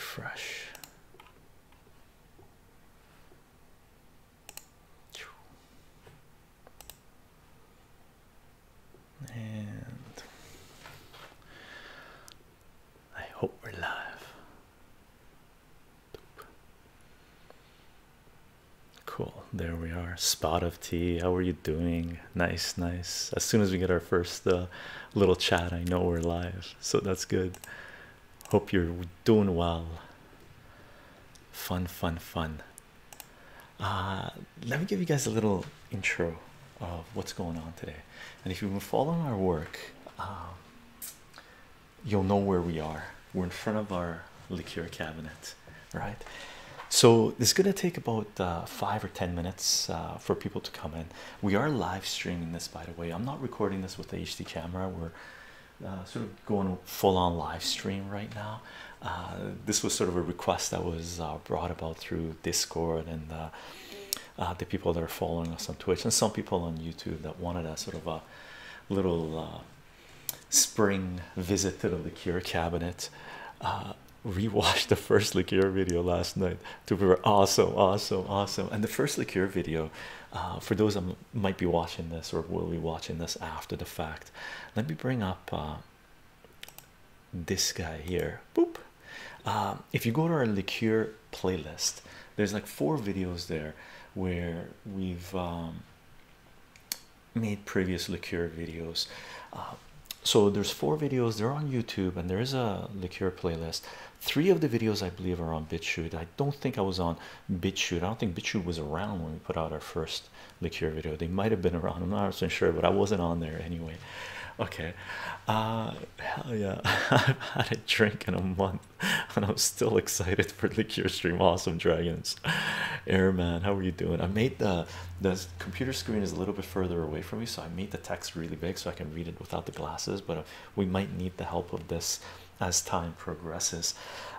refresh. And I hope we're live. Cool, there we are. Spot of tea. How are you doing? Nice, nice. As soon as we get our first uh, little chat, I know we're live, so that's good. Hope you're doing well. Fun, fun, fun. Uh, let me give you guys a little intro of what's going on today. And if you've been following our work, um, you'll know where we are. We're in front of our liqueur cabinet, right? So this is gonna take about uh, five or ten minutes uh, for people to come in. We are live streaming this, by the way. I'm not recording this with the HD camera. We're uh, sort of going full on live stream right now. Uh, this was sort of a request that was uh, brought about through Discord and uh, uh, the people that are following us on Twitch and some people on YouTube that wanted a sort of a little uh, spring visit to the liqueur cabinet. Uh, rewatched the first liqueur video last night to be awesome, awesome, awesome. And the first liqueur video, uh, for those that might be watching this or will be watching this after the fact, let me bring up uh, this guy here. Boop. Um, if you go to our liqueur playlist, there's like four videos there where we've um, made previous liqueur videos. Uh, so there's four videos. They're on YouTube, and there is a liqueur playlist. Three of the videos I believe are on BitChute. I don't think I was on BitChute. I don't think BitChute was around when we put out our first liqueur video. They might have been around. I'm not so sure, but I wasn't on there anyway. Okay, uh, hell yeah! I've had a drink in a month, and I'm still excited for liqueur stream. Awesome dragons, Airman. How are you doing? I made the the computer screen is a little bit further away from me, so I made the text really big so I can read it without the glasses. But uh, we might need the help of this as time progresses.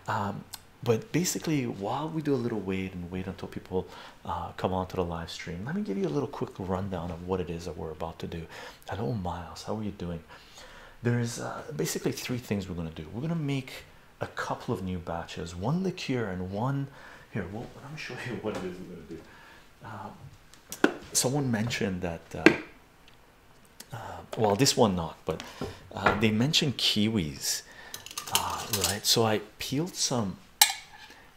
Um, but basically, while we do a little wait and wait until people uh, come onto the live stream, let me give you a little quick rundown of what it is that we're about to do. Hello, Miles. How are you doing? There's uh, basically three things we're going to do. We're going to make a couple of new batches, one liqueur and one here. Well, let me show you what it is we're going to do. Uh, someone mentioned that. Uh, uh, well, this one not, but uh, they mentioned kiwis, uh, right? So I peeled some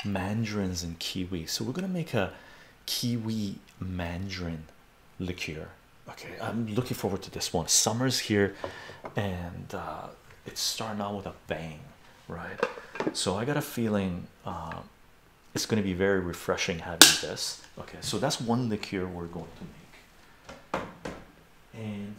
mandarins and kiwi. So we're gonna make a kiwi mandarin liqueur. Okay, I'm looking forward to this one. Summer's here, and uh, it's starting out with a bang, right? So I got a feeling uh, it's going to be very refreshing having this. Okay, so that's one liqueur we're going to make, and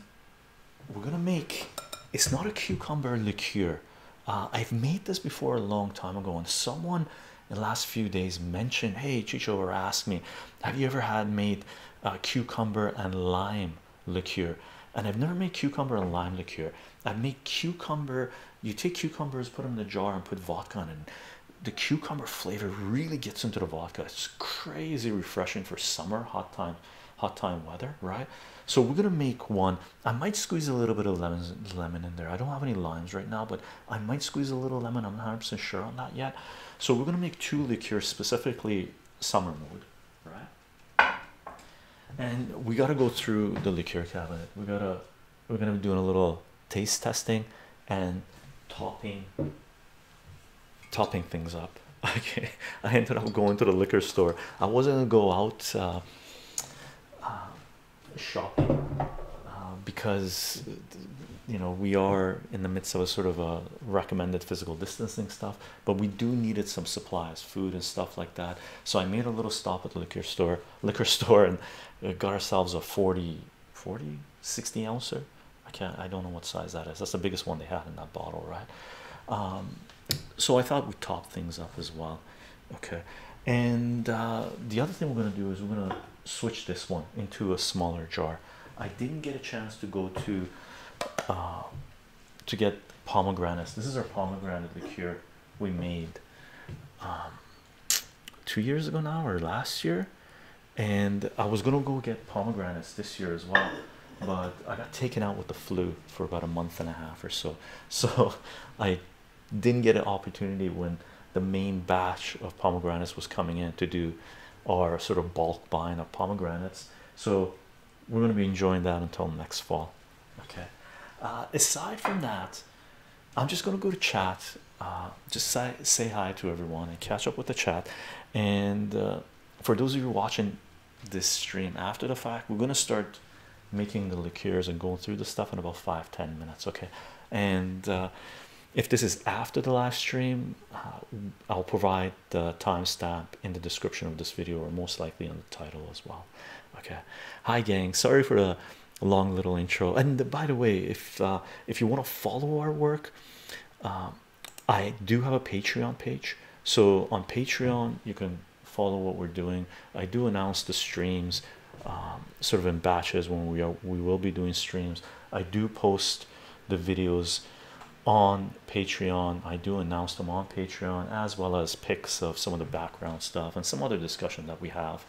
we're gonna make. It's not a cucumber liqueur. Uh, I've made this before a long time ago, and someone in the last few days mentioned, "Hey, Chycho," or asked me, "Have you ever had made uh, cucumber and lime liqueur?" And I've never made cucumber and lime liqueur. I've made cucumber. You take cucumbers, put them in a jar, and put vodka in. The cucumber flavor really gets into the vodka. It's crazy refreshing for summer, hot time, hot time weather, right? So we're gonna make one. I might squeeze a little bit of lemons, lemon in there. I don't have any limes right now, but I might squeeze a little lemon. I'm not 100 percent sure on that yet. So we're gonna make two liqueurs specifically summer mode, right? And we gotta go through the liqueur cabinet. We gotta we're gonna be doing a little taste testing and topping topping things up. Okay, I ended up going to the liquor store. I wasn't gonna go out uh, shopping uh, because you know we are in the midst of a sort of a recommended physical distancing stuff, but we do needed some supplies, food and stuff like that. So I made a little stop at the liquor store, liquor store, and got ourselves a 40, 40, 60 ouncer. I can't, I don't know what size that is. That's the biggest one they had in that bottle, right? Um, so I thought we'd top things up as well. Okay, and uh, the other thing we're gonna do is we're gonna switch this one into a smaller jar. I didn't get a chance to go to uh, to get pomegranates. This is our pomegranate liqueur we made um, two years ago now or last year, and I was gonna go get pomegranates this year as well, but I got taken out with the flu for about a month and a half or so. So I didn't get an opportunity when the main batch of pomegranates was coming in to do our sort of bulk buying of pomegranates. So we're going to be enjoying that until next fall. Okay. Uh, aside from that, I'm just going to go to chat. Uh, just say say hi to everyone and catch up with the chat. And uh, for those of you watching this stream after the fact, we're going to start making the liqueurs and going through the stuff in about five ten minutes. Okay. And if this is after the live stream, I'll provide the timestamp in the description of this video or most likely on the title as well. Okay. Hi gang. Sorry for the long little intro. And by the way if uh, if you want to follow our work um, I do have a patreon page. So on patreon you can follow what we're doing. I do announce the streams um, sort of in batches when we are we will be doing streams. I do post the videos on Patreon. I do announce them on Patreon as well as pics of some of the background stuff and some other discussion that we have.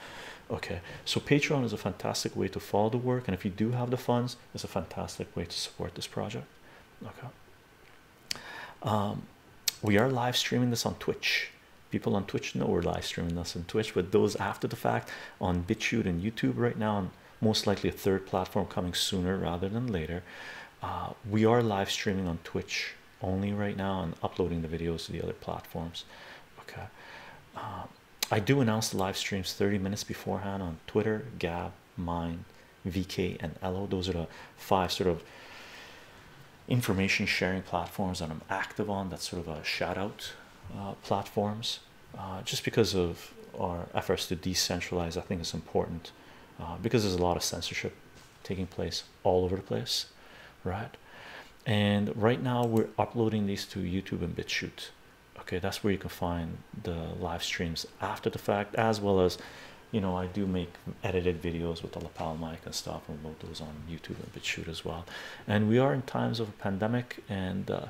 Okay, so Patreon is a fantastic way to follow the work, and if you do have the funds, it's a fantastic way to support this project. Okay, um, we are live streaming this on Twitch. People on Twitch know we're live streaming this on Twitch, but those after the fact on BitChute and YouTube right now, and most likely a third platform coming sooner rather than later. Uh, we are live streaming on Twitch only right now and uploading the videos to the other platforms. Okay, uh, I do announce the live streams 30 minutes beforehand on Twitter, Gab, Mine, VK, and Ello. Those are the five sort of information sharing platforms that I'm active on. That's sort of a shout out uh, platforms. just because of our efforts to decentralize, I think it's important because there's a lot of censorship taking place all over the place right? And right now we're uploading these to youtube and bitchute. Okay that's where you can find the live streams after the fact as well as you know i do make edited videos with the lapel mic and stuff and load those on youtube and bitchute as well. And we are in times of a pandemic and uh,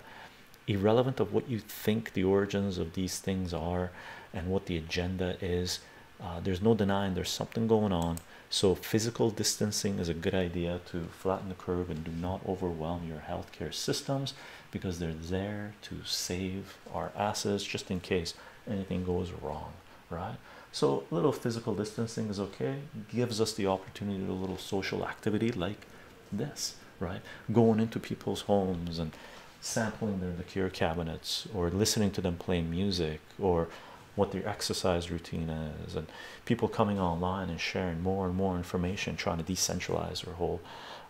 irrelevant of what you think the origins of these things are and what the agenda is uh, there's no denying there's something going on so physical distancing is a good idea to flatten the curve and do not overwhelm your healthcare systems because they're there to save our asses just in case anything goes wrong right? So a little physical distancing is okay. Gives us the opportunity to a little social activity like this right? Going into people's homes and sampling their liqueur cabinets or listening to them play music or what their exercise routine is and people coming online and sharing more and more information trying to decentralize their whole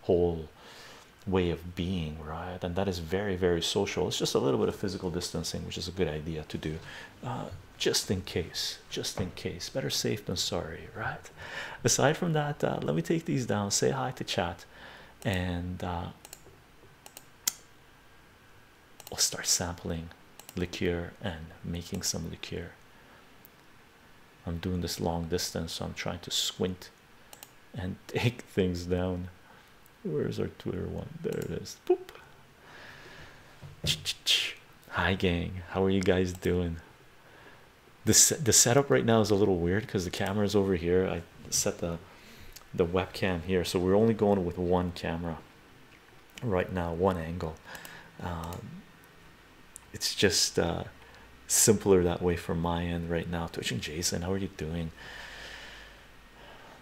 whole way of being right? And that is very very social. It's just a little bit of physical distancing which is a good idea to do. Uh, just in case just in case. Better safe than sorry right? Aside from that uh, let me take these down say hi to chat and uh, we'll start sampling liqueur and making some liqueur I'm doing this long distance, so I'm trying to squint and take things down. Where's our Twitter one? There it is. Boop. Hi, gang. How are you guys doing? This the setup right now is a little weird because the camera is over here. I set the the webcam here, so we're only going with one camera right now, one angle. Um, it's just uh, simpler that way from my end right now. Twitching Jason, how are you doing?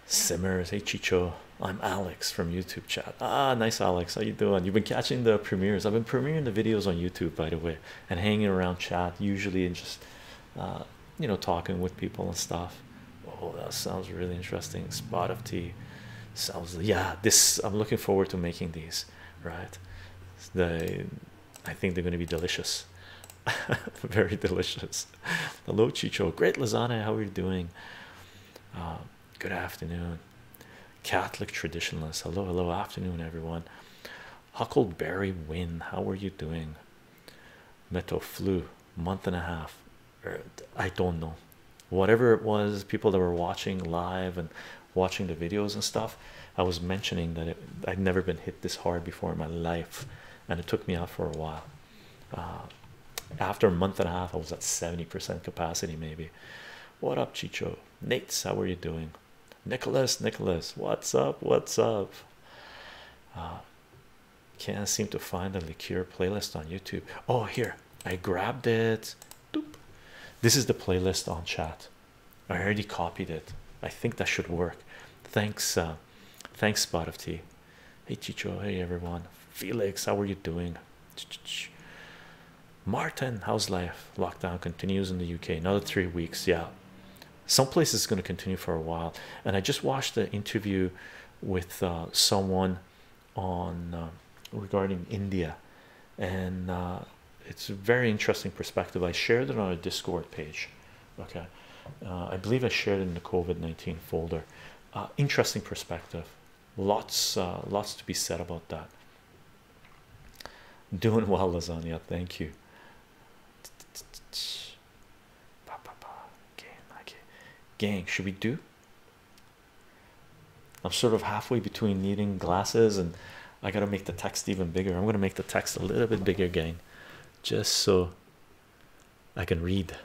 Simmers, hey Chycho, I'm Alex from YouTube chat. Ah, nice Alex, how you doing? You've been catching the premieres. I've been premiering the videos on YouTube, by the way, and hanging around chat usually and just uh, you know talking with people and stuff. Oh, that sounds really interesting. Spot of tea sounds yeah. This I'm looking forward to making these. Right, the I think they're going to be delicious. very delicious. Hello, Chycho. Great lasagna. How are you doing? Uh, good afternoon, Catholic traditionalist. Hello, hello, afternoon, everyone. Huckleberry Win. How are you doing? Meto flu month and a half. Er, I don't know. Whatever it was, people that were watching live and watching the videos and stuff. I was mentioning that it, I'd never been hit this hard before in my life, and it took me out for a while. Uh, after a month and a half, I was at 70% capacity, maybe. What up, Chycho? Nate, how are you doing? Nicholas, Nicholas, what's up? What's up? Uh, can't seem to find the liqueur playlist on YouTube. Oh, here I grabbed it. Doop. This is the playlist on chat. I already copied it. I think that should work. Thanks, uh, thanks, Spot of Tea. Hey Chycho, hey everyone. Felix, how are you doing? Martin, how's life? Lockdown continues in the UK. Another three weeks. Yeah, some places is going to continue for a while. And I just watched the interview with uh, someone on uh, regarding India, and uh, it's a very interesting perspective. I shared it on a Discord page. Okay, I believe I shared it in the COVID 19 folder. interesting perspective, lots, lots to be said about that. Doing well, lasagna. Thank you. Gang, should we do? I'm sort of halfway between needing glasses and I gotta make the text even bigger. I'm gonna make the text a little bit bigger, gang, just so I can read.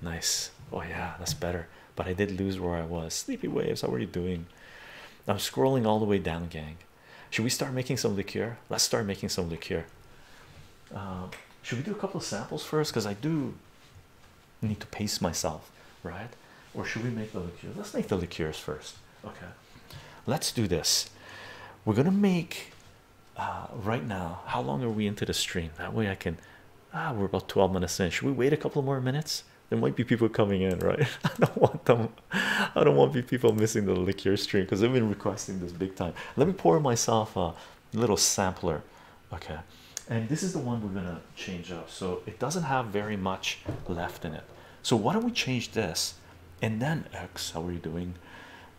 Nice. Oh, yeah, that's better. But I did lose where I was. Sleepy waves, how are you doing? I'm scrolling all the way down, gang. Should we start making some liqueur? Let's start making some liqueur. Uh, should we do a couple of samples first? Because I do need to pace myself, right? Or should we make the liqueur? Let's make the liqueurs first. Okay, let's do this. We're gonna make uh, right now. How long are we into the stream? That way I can. Ah, we're about 12 minutes in. Should we wait a couple more minutes? There might be people coming in, right? I don't want them. I don't want people missing the liqueur stream because they've been requesting this big time. Let me pour myself a little sampler. Okay, and this is the one we're gonna change up. So it doesn't have very much left in it. So why don't we change this? And then X, how are you doing?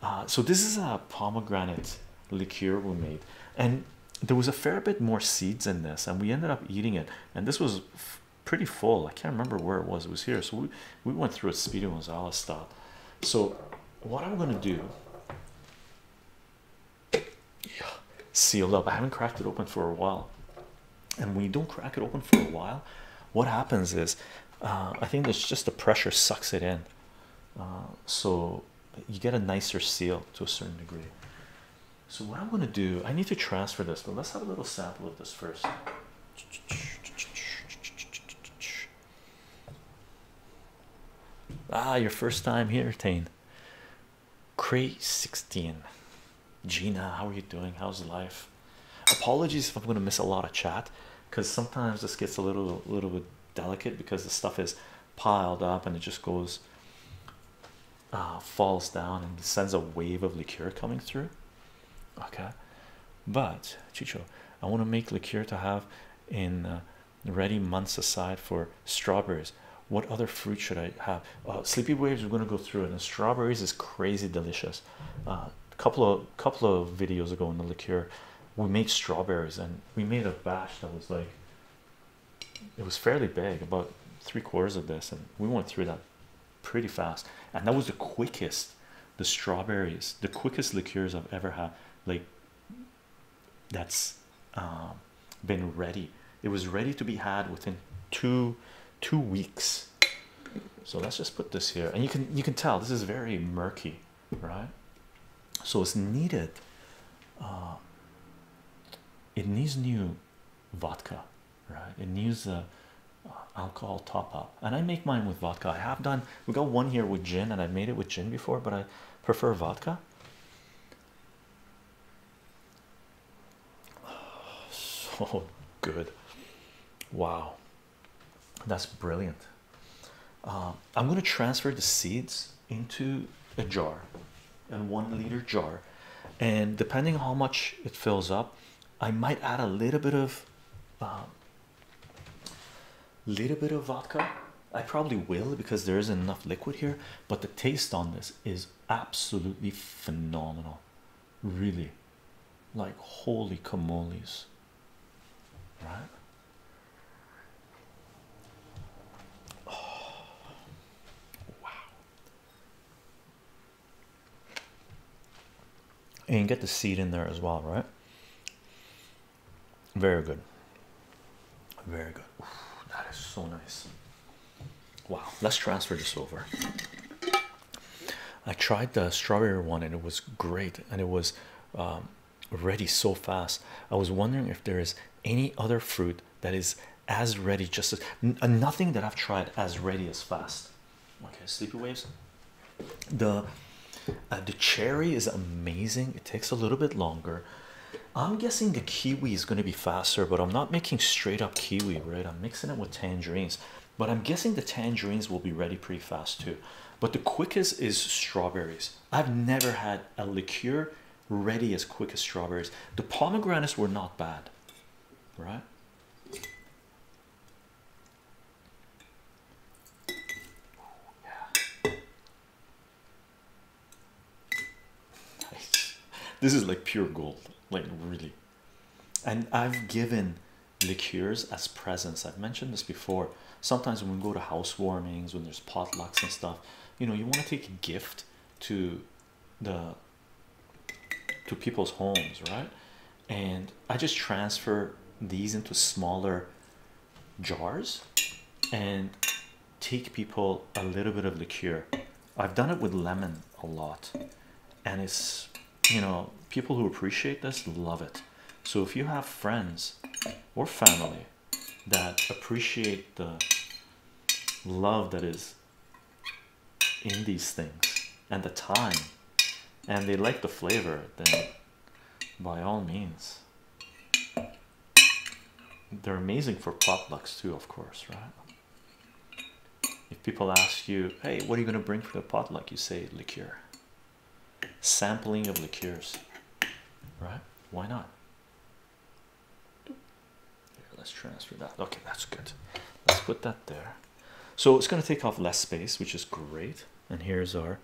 Uh, so this is a pomegranate liqueur we made, and there was a fair bit more seeds in this, and we ended up eating it. And this was pretty full. I can't remember where it was. It was here. So we we went through it. Speedy Gonzalez style. So what I'm gonna do? Yeah, sealed up. I haven't cracked it open for a while, and when you don't crack it open for a while, what happens is uh, I think it's just the pressure sucks it in, uh, so you get a nicer seal to a certain degree. So what I'm going to do, I need to transfer this, but let's have a little sample of this first. Ah, your first time here, Tane. Cray 16. Gina, how are you doing? How's life? Apologies if I'm going to miss a lot of chat because sometimes this gets a little, little bit delicate because the stuff is piled up and it just goes, uh, falls down and sends a wave of liqueur coming through. Okay, but Chycho, I want to make liqueur to have in uh, ready months aside for strawberries. What other fruit should I have? Uh, sleepy waves. We're going to go through it, and strawberries is crazy delicious. A uh, couple of couple of videos ago in the liqueur, we made strawberries, and we made a batch that was like it was fairly big, about three quarters of this, and we went through that pretty fast. And that was the quickest, the strawberries, the quickest liqueurs I've ever had. Like that's um, been ready. It was ready to be had within two two weeks. So let's just put this here, and you can you can tell this is very murky, right? So it's needed. Uh, it needs new vodka, right? It needs a alcohol top up, and I make mine with vodka. I have done. We got one here with gin, and I made it with gin before, but I prefer vodka. So good. Wow, that's brilliant. Uh, I'm going to transfer the seeds into a jar, a one liter jar, and depending how much it fills up, I might add a little bit of, uh, little bit of vodka. I probably will because there isn't enough liquid here, but the taste on this is absolutely phenomenal. Really, like holy camoles, right? Oh, wow. And get the seed in there as well, right? Very good. Very good. that is so nice. Wow, let's transfer this over. I tried the strawberry one and it was great, and it was um, ready so fast. I was wondering if there is any other fruit that is as ready, just as nothing that I've tried as ready as fast. Okay, sleepy waves. The uh, the cherry is amazing. It takes a little bit longer. I'm guessing the kiwi is going to be faster, but I'm not making straight up kiwi, right? I'm mixing it with tangerines, but I'm guessing the tangerines will be ready pretty fast too. But the quickest is strawberries. I've never had a liqueur ready as quick as strawberries. The pomegranates were not bad, right? This is like pure gold, like really. And I've given liqueurs as presents. I've mentioned this before. Sometimes when we go to housewarmings, when there's potlucks and stuff, you know, you want to take a gift to the to people's homes, right? And I just transfer these into smaller jars and take people a little bit of liqueur. I've done it with lemon a lot, and it's you know, people who appreciate this love it. So if you have friends or family that appreciate the love that is in these things and the time and they like the flavor then by all means. They're amazing for potlucks too of course right? If people ask you hey what are you going to bring for the potluck? You say liqueur. Sampling of liqueurs right? Why not? Here, let's transfer that. Okay that's good. Let's put that there. So it's going to take off less space which is great. And here's our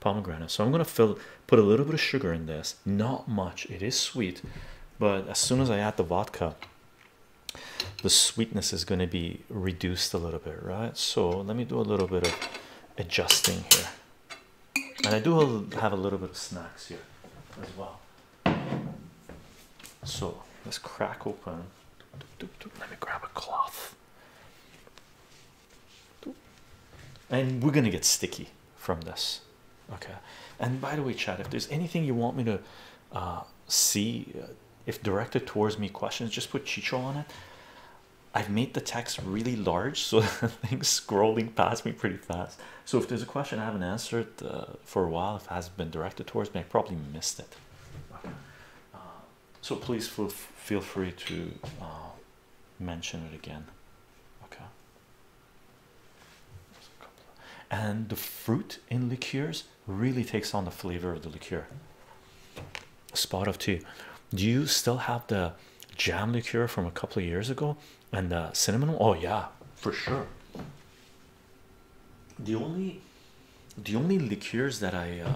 pomegranate. So i'm going to fill put a little bit of sugar in this. Not much. It is sweet but as soon as i add the vodka the sweetness is going to be reduced a little bit right? So let me do a little bit of adjusting here. And i do have a little bit of snacks here as well so let's crack open. Let me grab a cloth. And we're gonna get sticky from this. Okay. And by the way chat if there's anything you want me to uh, see uh, if directed towards me questions just put chycho on it. I've made the text really large so things scrolling past me pretty fast. So if there's a question I haven't answered uh, for a while if it hasn't been directed towards me I probably missed it so please feel, feel free to uh, mention it again. Okay. And the fruit in liqueurs really takes on the flavor of the liqueur. Spot of tea. Do you still have the jam liqueur from a couple of years ago and the cinnamon oh yeah. For sure. The only the only liqueurs that i uh,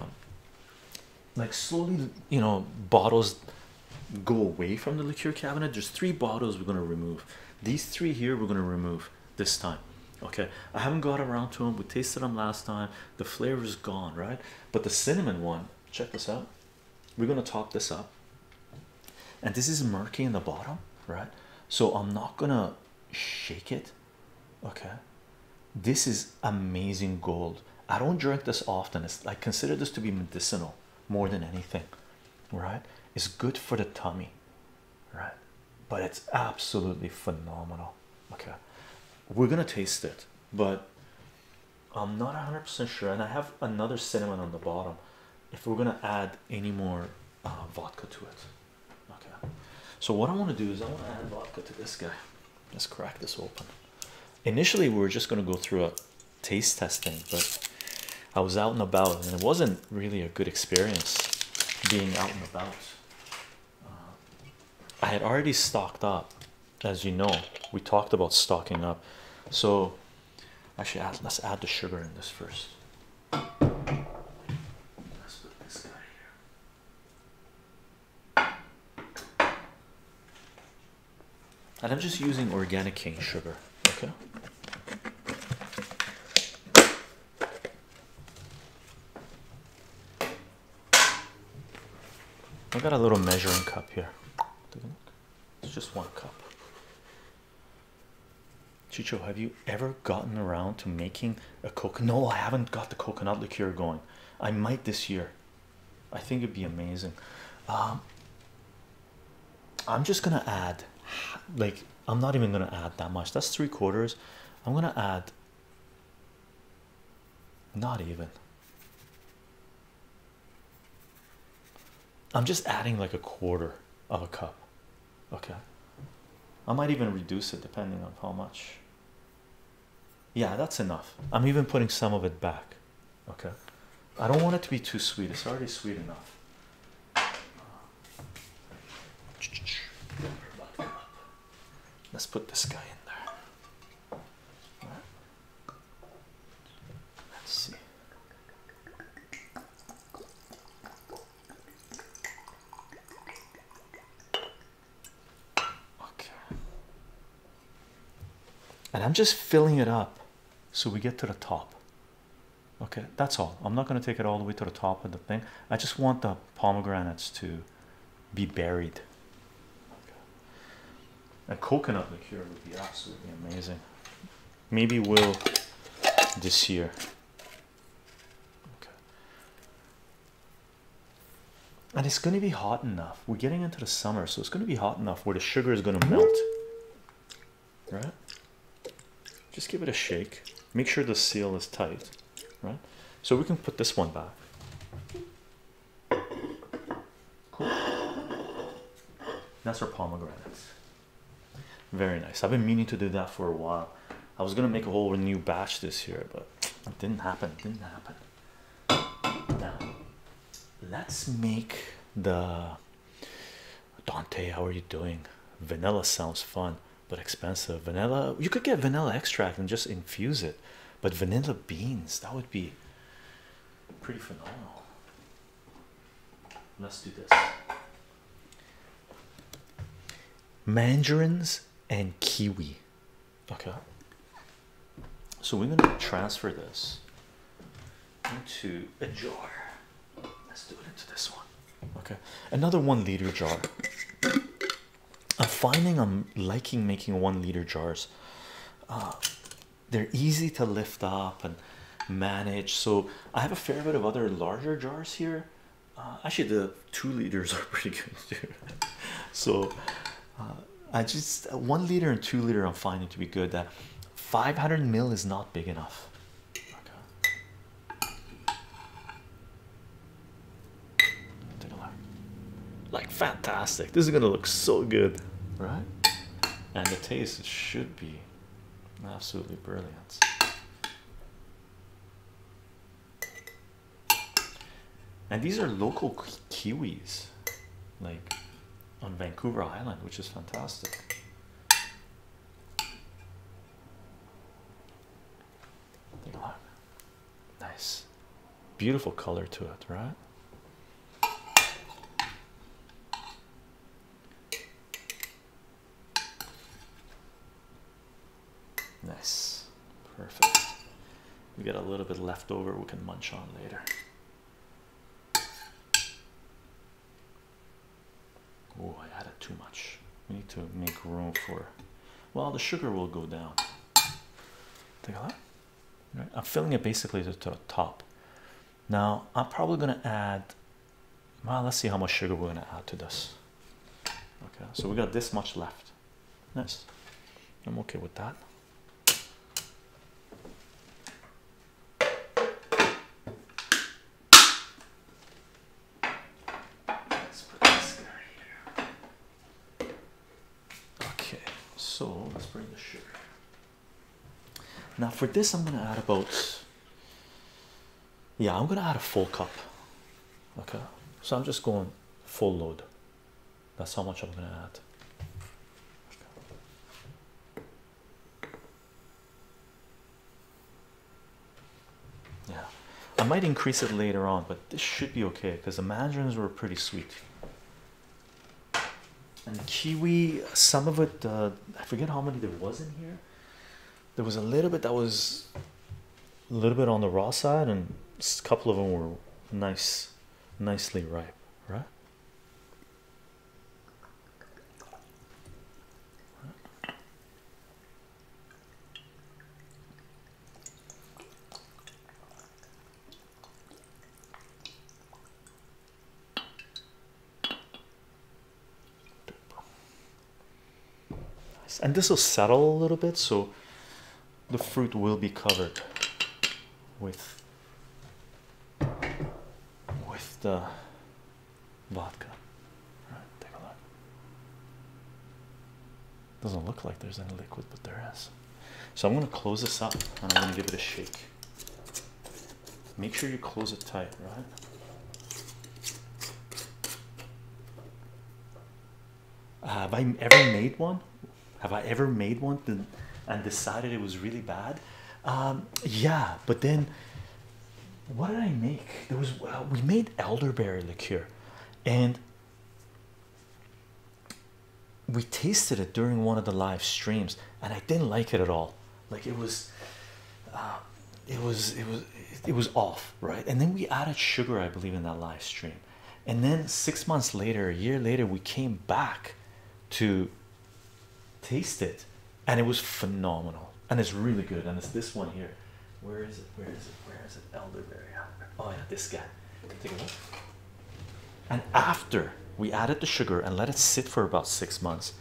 like slowly you know bottles go away from the liqueur cabinet there's three bottles we're going to remove. These three here we're going to remove this time okay? I haven't got around to them we tasted them last time. The flavor is gone right? But the cinnamon one check this out. We're going to top this up. And this is murky in the bottom right? So i'm not gonna shake it okay? This is amazing gold. I don't drink this often. It's i consider this to be medicinal more than anything right it's good for the tummy right? But it's absolutely phenomenal. Okay. We're gonna taste it but i'm not 100 percent sure. And i have another cinnamon on the bottom if we're gonna add any more uh, vodka to it. Okay. So what i want to do is i want to add vodka to this guy. Let's crack this open. Initially we were just to go through a taste testing but i was out and about and it wasn't really a good experience being out and about i had already stocked up as you know we talked about stocking up. So actually add, let's add the sugar in this first. And I'm just using organic cane sugar okay? I got a little measuring cup here it's just one cup Chycho, have you ever gotten around to making a coconut? No, I haven't got the coconut liqueur going. I might this year. I think it'd be amazing. Um, I'm just gonna add, like, I'm not even gonna add that much. That's three quarters. I'm gonna add Not even. I'm just adding like a quarter of a cup. Okay. I might even reduce it depending on how much. Yeah, that's enough. I'm even putting some of it back. Okay. I don't want it to be too sweet. It's already sweet enough. Let's put this guy in there. Let's see. Okay. And I'm just filling it up so we get to the top. Okay, that's all. I'm not going to take it all the way to the top of the thing. I just want the pomegranates to be buried. A coconut liqueur would be absolutely amazing. Maybe we'll this year. Okay. And it's going to be hot enough. We're getting into the summer, so it's going to be hot enough where the sugar is going to melt. Right? Just give it a shake. Make sure the seal is tight. Right? So we can put this one back. Cool. That's our pomegranates. Very nice. I've been meaning to do that for a while. I was gonna make a whole new batch this year, but it didn't happen. It didn't happen. Now, let's make the Dante. How are you doing? Vanilla sounds fun, but expensive. Vanilla, you could get vanilla extract and just infuse it, but vanilla beans that would be pretty phenomenal. Let's do this mandarins and kiwi. Okay, so we're gonna transfer this into a jar. Let's do it into this one. Okay, another one liter jar. I'm finding I'm liking making one liter jars. Uh, they're easy to lift up and manage. So I have a fair bit of other larger jars here. Uh, actually, the two liters are pretty good too. so uh, I just one liter and two liter I'm finding to be good. That 500 mil is not big enough. Like fantastic. This is gonna look so good, right? And the taste should be absolutely brilliant. And these are local kiwis, like on Vancouver Island, which is fantastic. Nice, beautiful color to it, right? Nice, perfect. We got a little bit left over we can munch on later. Oh, I added too much. We need to make room for. Well, the sugar will go down. Take a look. Right. I'm filling it basically to the top. Now I'm probably gonna add. Well, let's see how much sugar we're gonna add to this. Okay, so we got this much left. Nice. I'm okay with that. Let's put this guy here. Okay, so let's bring the sugar. Now for this, I'm gonna add about. Yeah, I'm gonna add a full cup. Okay, so I'm just going full load. That's how much I'm gonna add. Yeah, I might increase it later on, but this should be okay because the mandarins were pretty sweet. And kiwi, some of it, uh, I forget how many there was in here. There was a little bit that was a little bit on the raw side, and a couple of them were nice, nicely ripe, right? And this will settle a little bit, so the fruit will be covered with with the vodka. Right, take a look. Doesn't look like there's any liquid, but there is. So I'm going to close this up and I'm to give it a shake. Make sure you close it tight, right? Have I ever made one? Have I ever made one and decided it was really bad? Um, yeah, but then what did I make? There was well, we made elderberry liqueur, and we tasted it during one of the live streams, and I didn't like it at all. Like it was, uh, it was, it was, it was off, right? And then we added sugar, I believe, in that live stream, and then six months later, a year later, we came back to taste it, and it was phenomenal, and it's really good. And it's this one here. Where is it? Where is it? Where is it? Elderberry. Oh yeah, this guy. Take a look. And after we added the sugar and let it sit for about six months,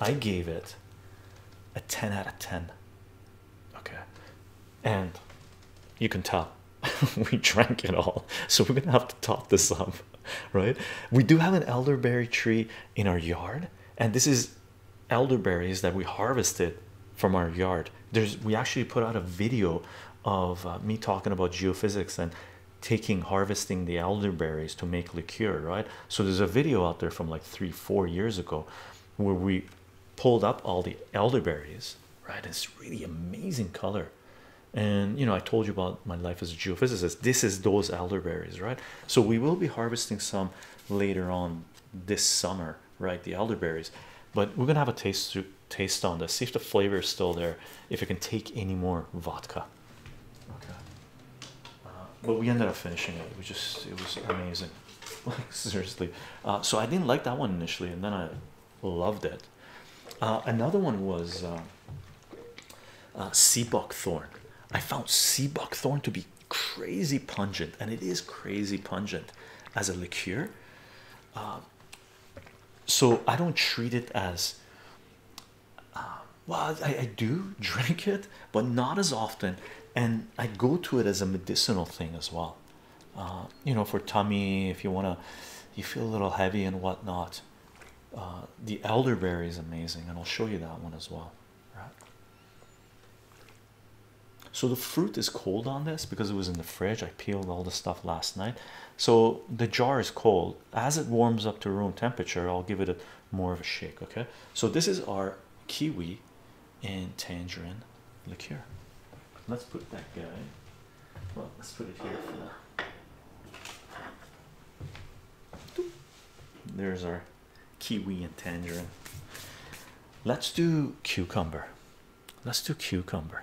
I gave it a 10 out of 10. Okay, and you can tell we drank it all, so we're gonna have to top this up, right? We do have an elderberry tree in our yard, and this is elderberries that we harvested from our yard. There's we actually put out a video of uh, me talking about geophysics and taking harvesting the elderberries to make liqueur, right? So there's a video out there from like three, four years ago where we pulled up all the elderberries, right? It's really amazing color. And you know, I told you about my life as a geophysicist. This is those elderberries, right? So we will be harvesting some later on this summer, right? The elderberries, but we're gonna have a taste to taste on this, see if the flavor is still there, if it can take any more vodka. Okay, uh, but we ended up finishing it. It was just, it was amazing, like seriously. Uh, so I didn't like that one initially, and then I loved it. Uh, another one was uh, uh, sea buckthorn. I found sea buckthorn to be crazy pungent, and it is crazy pungent as a liqueur. Uh, so I don't treat it as uh, well. I, I do drink it, but not as often, and I go to it as a medicinal thing as well. Uh, you know, for tummy, if you want to, you feel a little heavy and whatnot. Uh, the elderberry is amazing, and I'll show you that one as well. Right. So the fruit is cold on this because it was in the fridge. I peeled all the stuff last night, so the jar is cold. As it warms up to room temperature, I'll give it a more of a shake. Okay, so this is our kiwi and tangerine liqueur. Let's put that guy. Well, let's put it here for. There's our kiwi and tangerine. Let's do cucumber. Let's do cucumber.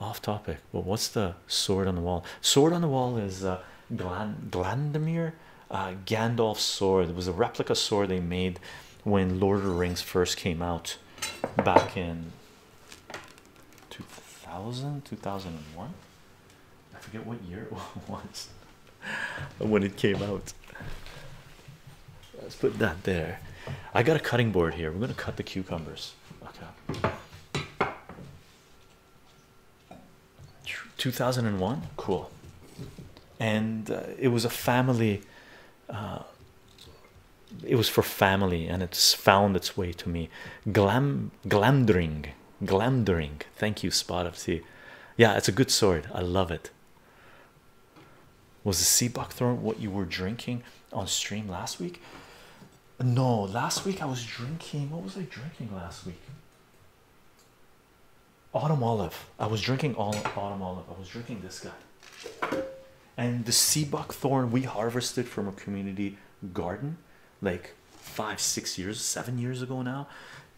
Off topic, but what's the sword on the wall? Sword on the wall is uh, Gland Glandamir uh, Gandalf's sword. It was a replica sword they made when Lord of the Rings first came out back in 2000 2001 I forget what year it was when it came out. Let's put that there. I got a cutting board here. We're gonna cut the cucumbers. Okay 2001 cool. And uh, it was a family uh, it was for family and it's found its way to me. Glam glamdring glamdring. Thank you spot of tea yeah it's a good sword. I love it. Was the sea buckthorn what you were drinking on stream last week? No last week i was drinking what was i drinking last week autumn olive. I was drinking all autumn olive. I was drinking this guy. And the sea buckthorn we harvested from a community garden like five six years seven years ago now.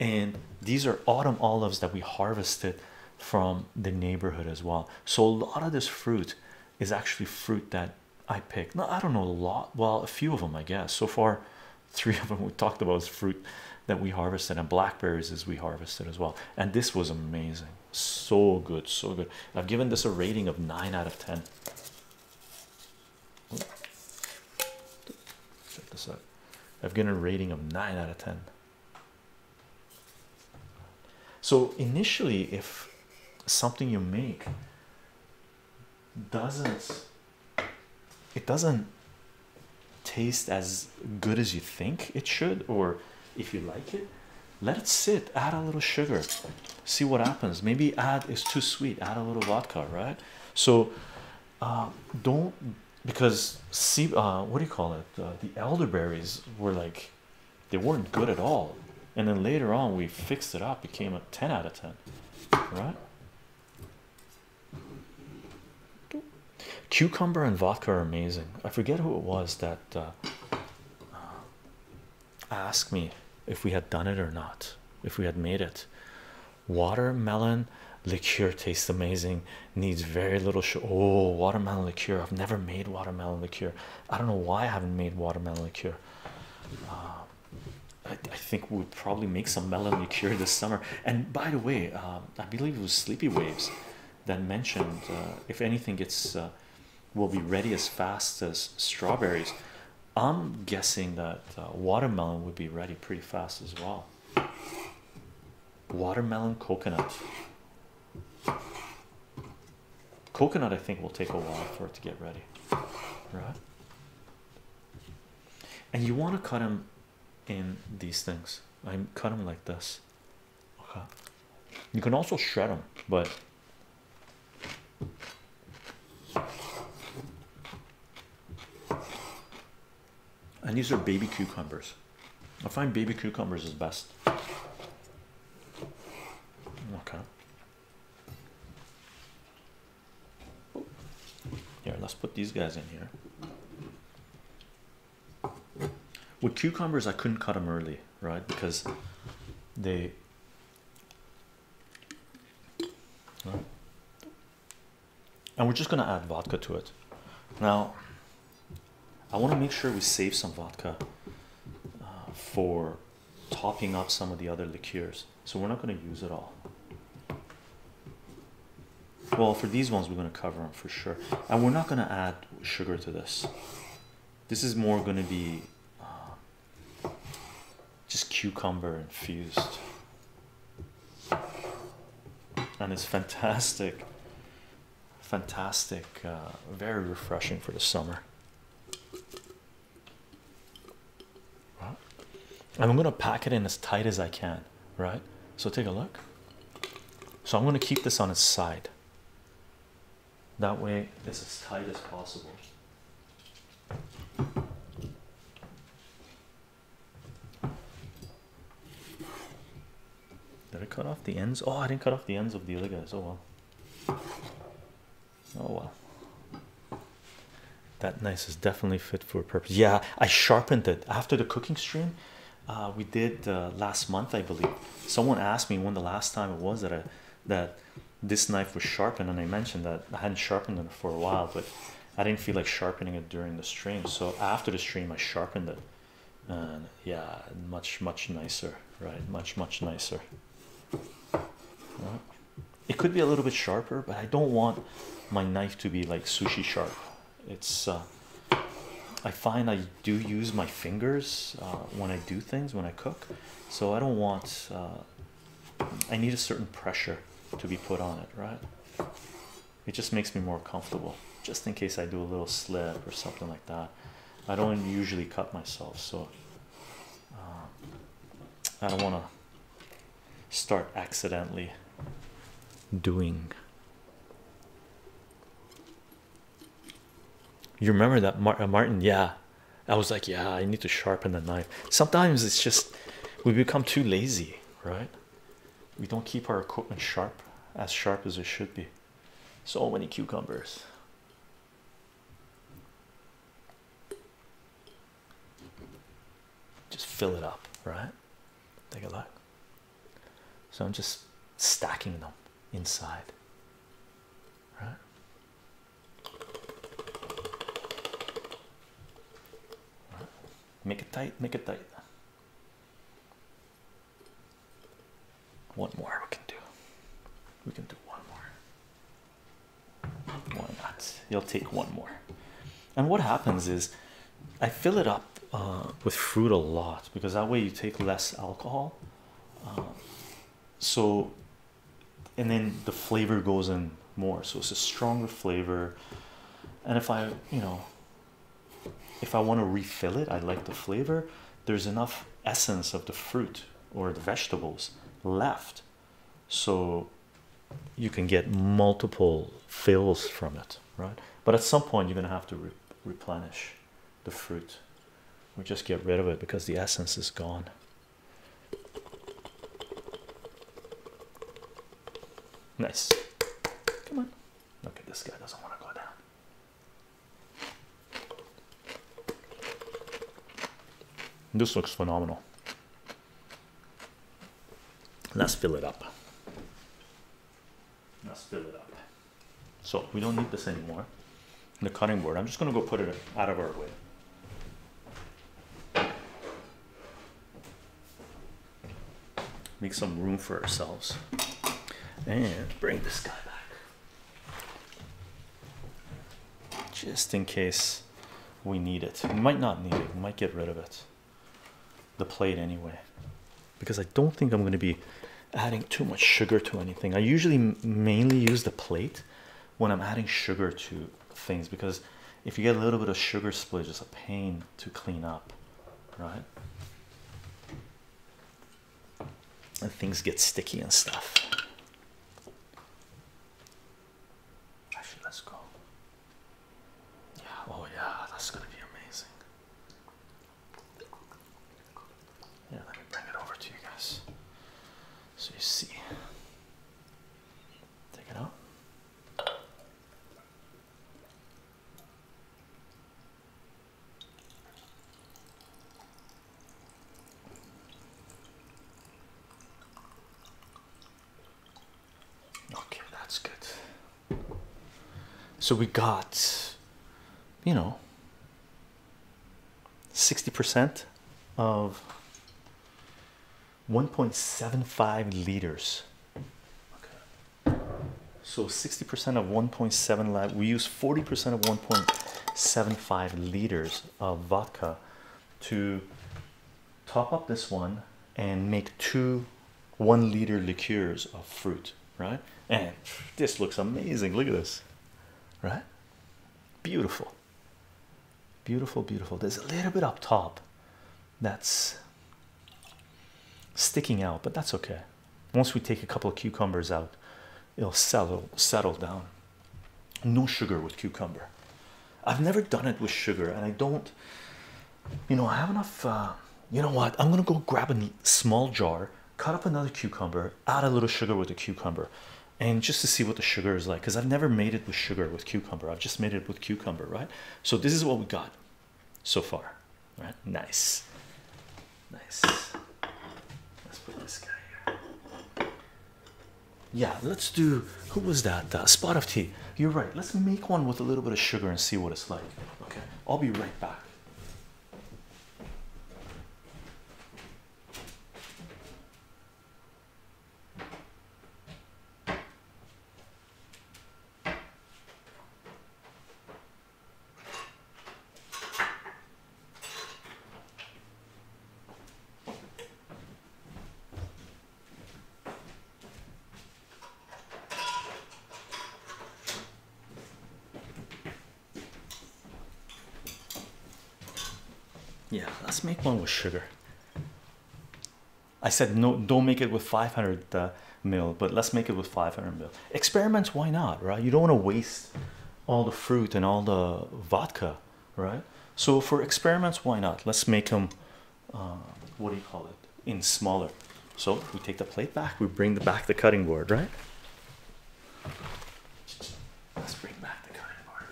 And these are autumn olives that we harvested from the neighborhood as well. So a lot of this fruit is actually fruit that i picked. No i don't know a lot. Well a few of them i guess. So far three of them we talked about is fruit that we harvested and blackberries as we harvested as well. And this was amazing so good so good. I've given this a rating of 9 out of 10 check this out. I've given a rating of 9 out of 10 so initially if something you make doesn't it doesn't taste as good as you think it should, or if you like it, let it sit. Add a little sugar, see what happens. Maybe add it's too sweet, add a little vodka, right? So, uh, don't because see, uh, what do you call it? Uh, the elderberries were like they weren't good at all, and then later on we fixed it up, became a 10 out of 10, right? Cucumber and vodka are amazing. I forget who it was that uh, asked me if we had done it or not, if we had made it. Watermelon liqueur tastes amazing, needs very little sugar. Oh, watermelon liqueur! I've never made watermelon liqueur. I don't know why I haven't made watermelon liqueur. Uh, I, I think we'll probably make some melon liqueur this summer. And by the way, um, I believe it was Sleepy Waves that mentioned uh, if anything gets uh, will be ready as fast as strawberries. I'm guessing that uh, watermelon would be ready pretty fast as well. Watermelon coconut. Coconut, I think, will take a while for it to get ready, right? And you want to cut them in these things. I cut them like this. Okay. You can also shred them, but and these are baby cucumbers. I find baby cucumbers is best. Okay. Here, let's put these guys in here. With cucumbers, I couldn't cut them early, right? Because they. And we're just gonna add vodka to it. Now, I want to make sure we save some vodka uh, for topping up some of the other liqueurs, so we're not going to use it all. Well, for these ones, we're going to cover them for sure, and we're not going to add sugar to this. This is more going to be uh, just cucumber infused, and it's fantastic. Fantastic uh, very refreshing for the summer. And I'm gonna pack it in as tight as I can right? So take a look. So I'm gonna keep this on its side that way it's as tight as possible did I cut off the ends oh I didn't cut off the ends of the other guys oh well Oh well. That nice is definitely fit for a purpose. Yeah, I sharpened it after the cooking stream. Uh, we did uh, last month, I believe. Someone asked me when the last time it was that I, that this knife was sharpened, and I mentioned that I hadn't sharpened it for a while, but I didn't feel like sharpening it during the stream. So after the stream, I sharpened it, and yeah, much much nicer, right? Much much nicer. It could be a little bit sharper, but I don't want my knife to be like sushi sharp. It's uh, I find I do use my fingers uh, when I do things when I cook, so I don't want uh, I need a certain pressure to be put on it, right? It just makes me more comfortable, just in case I do a little slip or something like that. I don't usually cut myself, so I don't want to start accidentally doing. You remember that uh, Martin? Yeah. I was like yeah I need to sharpen the knife. Sometimes it's just we become too lazy right? We don't keep our equipment sharp as sharp as it should be. So many cucumbers. Just fill it up right? Take a look. So I'm just stacking them inside right? Make it tight make it tight. One more we can do one more. Why not? You'll take one more. And what happens is I fill it up uh, with fruit a lot because that way you take less alcohol uh, so and then the flavor goes in more. So it's a stronger flavor. And if I you know if I want to refill it, I like the flavor. There's enough essence of the fruit or the vegetables left, so you can get multiple fills from it, right? But at some point, you're gonna have to replenish the fruit or just get rid of it because the essence is gone. Nice. Come on. Look at this guy doesn't want to go down. This looks phenomenal. Let's fill it up. Let's fill it up. So we don't need this anymore. The cutting board. I'm just gonna go put it out of our way. Make some room for ourselves. And bring this guy back. Just in case we need it. We might not need it. We might get rid of it. The plate anyway. Because I don't think I'm going to be adding too much sugar to anything. I usually mainly use the plate when I'm adding sugar to things because if you get a little bit of sugar split, it's a pain to clean up, right? And things get sticky and stuff. Actually, let's go. Yeah, oh yeah, that's gonna be amazing. Yeah, let me bring it over to you guys so you see. Take it out. Okay, that's good. So we got, you know, 60% of 1.75 liters. Okay. So 60% of 1.7 liter, we use 40% of 1.75 liters of vodka to top up this one and make two one liter liqueurs of fruit, right? And this looks amazing. Look at this, right? Beautiful, beautiful, beautiful. There's a little bit up top that's sticking out, but that's okay. Once we take a couple of cucumbers out, it'll settle settle down. No sugar with cucumber. I've never done it with sugar, and I don't. You know, I have enough. Uh, you know what? I'm gonna go grab a small jar, cut up another cucumber, add a little sugar with the cucumber, and just to see what the sugar is like. Because I've never made it with sugar with cucumber. I've just made it with cucumber, right? So this is what we got so far, right? Nice, nice. Let's put this guy here. Yeah, let's do. Who was that? Uh, spot of tea. You're right. Let's make one with a little bit of sugar and see what it's like. Okay, I'll be right back. Yeah, let's make one with sugar. I said no, don't make it with 500 uh, mil, but let's make it with 500 mil. Experiments, why not, right? You don't want to waste all the fruit and all the vodka, right? So for experiments, why not? Let's make them. Uh, what do you call it? In smaller. So we take the plate back. We bring the back the cutting board, right? Let's bring back the cutting board.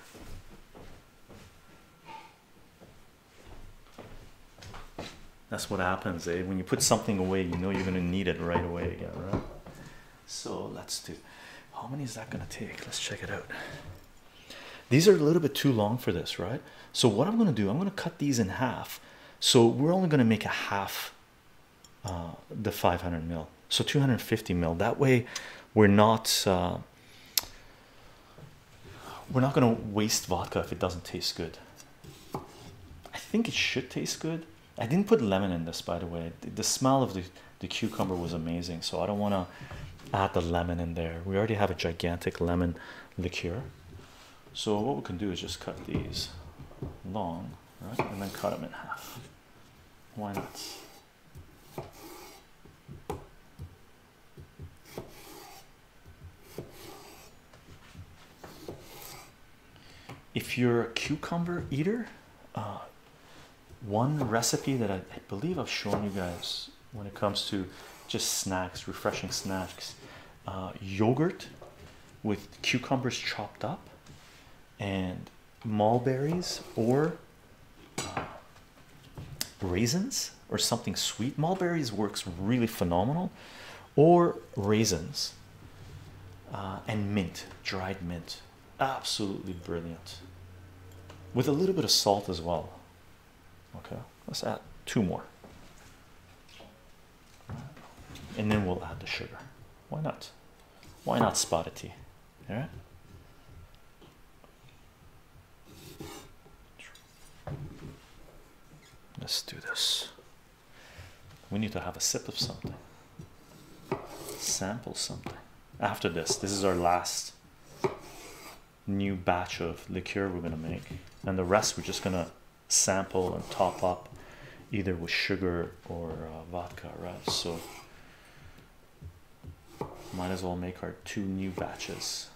That's what happens, eh? When you put something away, you know you're gonna need it right away again, right? So let's do. How many is that gonna take? Let's check it out. These are a little bit too long for this, right? So what I'm gonna do, I'm gonna cut these in half. So we're only gonna make a half uh, the 500 mil, so 250 mil. That way, we're not uh, we're not gonna waste vodka if it doesn't taste good. I think it should taste good. I didn't put lemon in this, by the way. The smell of the the cucumber was amazing, so I don't want to add the lemon in there. We already have a gigantic lemon liqueur. So what we can do is just cut these long, right? And then cut them in half. Why not? If you're a cucumber eater, uh, one recipe that I, I believe I've shown you guys when it comes to just snacks, refreshing snacks, uh, yogurt with cucumbers chopped up and mulberries or uh, raisins or something sweet. Mulberries works really phenomenal, or raisins uh, and mint, dried mint, absolutely brilliant, with a little bit of salt as well. Okay, let's add two more, and then we'll add the sugar. Why not? Why not spotted tea? All right. Let's do this. We need to have a sip of something, sample something. After this, this is our last new batch of liqueur we're going to make, and the rest we're just going to sample and top up either with sugar or uh, vodka, right? So, might as well make our two new batches.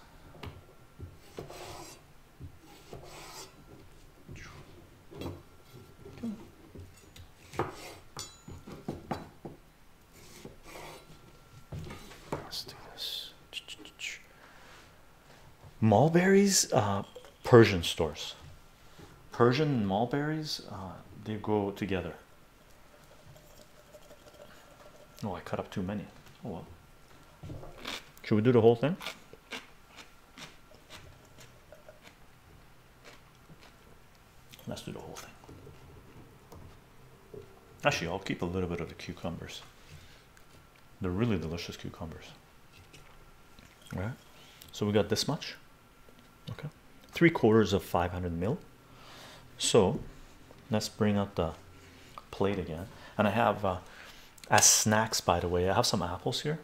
Let's do this. Mulberries, uh, Persian stores. Persian and mulberries, uh, they go together. Oh, I cut up too many. Oh well. Should we do the whole thing? Let's do the whole thing. Actually, I'll keep a little bit of the cucumbers. They're really delicious cucumbers. All right, so we got this much. Okay, three quarters of 500 mil. So let's bring up the plate again. And I have uh, as snacks, by the way, I have some apples here.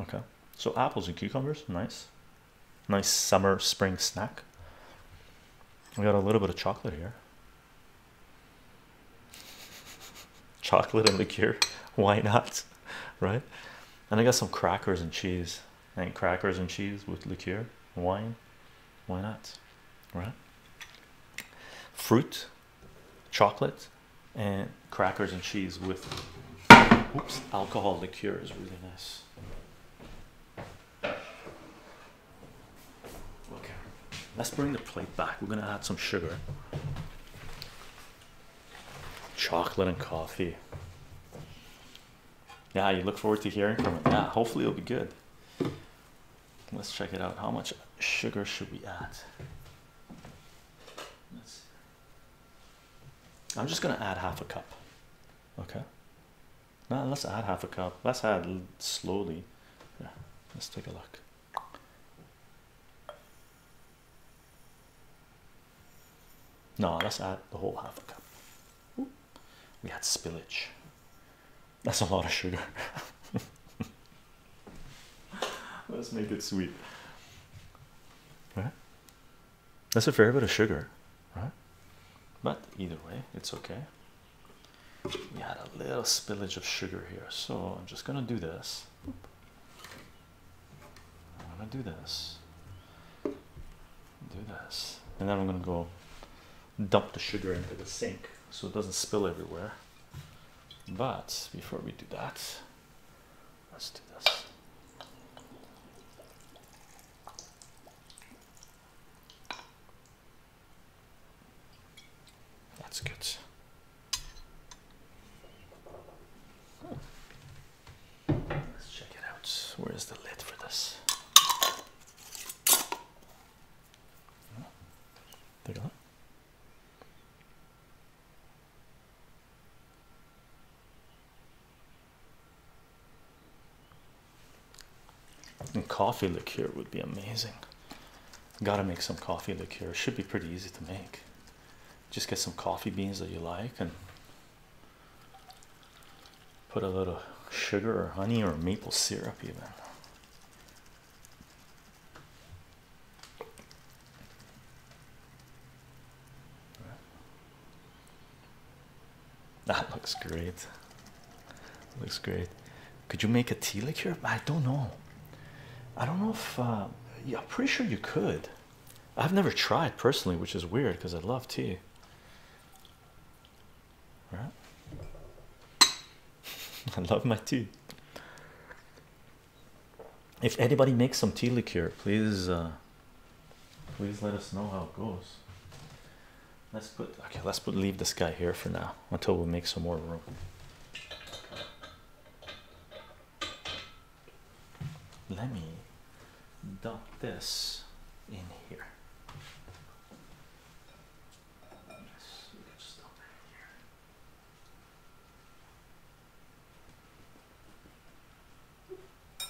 Okay, so apples and cucumbers, nice, nice summer spring snack. We got a little bit of chocolate here. Chocolate and liqueur, why not? Right? And I got some crackers and cheese, and crackers and cheese with liqueur, wine, why not? Right? Fruit, chocolate, and crackers and cheese with oops, alcohol liqueur is really nice. Okay, let's bring the plate back. We're gonna add some sugar, chocolate, and coffee. Yeah, you look forward to hearing from it. Yeah, hopefully it'll be good. Let's check it out. How much sugar should we add? Let's I'm just gonna add half a cup. Okay. Now let's add half a cup. Let's add slowly. Yeah, let's take a look. No, let's add the whole half a cup. We had spillage. That's a lot of sugar. let's make it sweet. That's a fair bit of sugar? But either way, it's okay. We had a little spillage of sugar here, so I'm just gonna do this. I'm gonna do this, do this, and then I'm gonna go dump the sugar into the sink so it doesn't spill everywhere. But before we do that, let's do this. That's good. Let's check it out. Where's the lid for this? Take a look. And coffee liqueur would be amazing. Gotta make some coffee liqueur. Should be pretty easy to make. Just get some coffee beans that you like and put a little sugar or honey or maple syrup, even. That looks great. Looks great. Could you make a tea liqueur? I don't know. I don't know if uh, yeah, I'm pretty sure you could. I've never tried personally, which is weird because I love tea. Right? I love my tea. If anybody makes some tea liqueur, please, uh, please let us know how it goes. Let's put okay. Let's put leave this guy here for now until we make some more room. Let me dump this in here.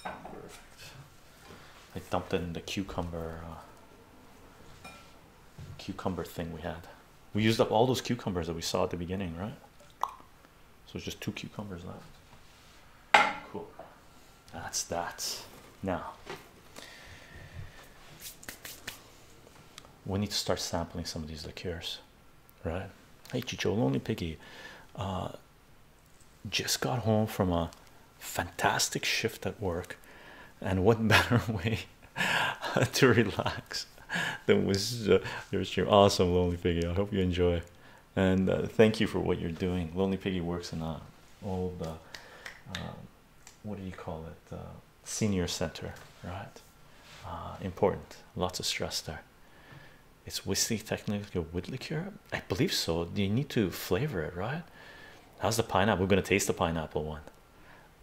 Perfect. I dumped in the cucumber uh, cucumber thing we had. We used up all those cucumbers that we saw at the beginning, right? So it's just two cucumbers left. Cool. That's that. Now we need to start sampling some of these liqueurs, right? Hey, Chycho, Lonely Piggy, uh, just got home from a fantastic shift at work, and what better way to relax than was uh, your stream? Awesome, Lonely Piggy. I hope you enjoy, and uh, thank you for what you're doing. Lonely Piggy works in a old, uh, uh what do you call it? Uh, senior center, right? Uh, important. Lots of stress there. It's whiskey technically a wood liqueur? I believe so. You need to flavor it, right? How's the pineapple? We're gonna taste the pineapple one.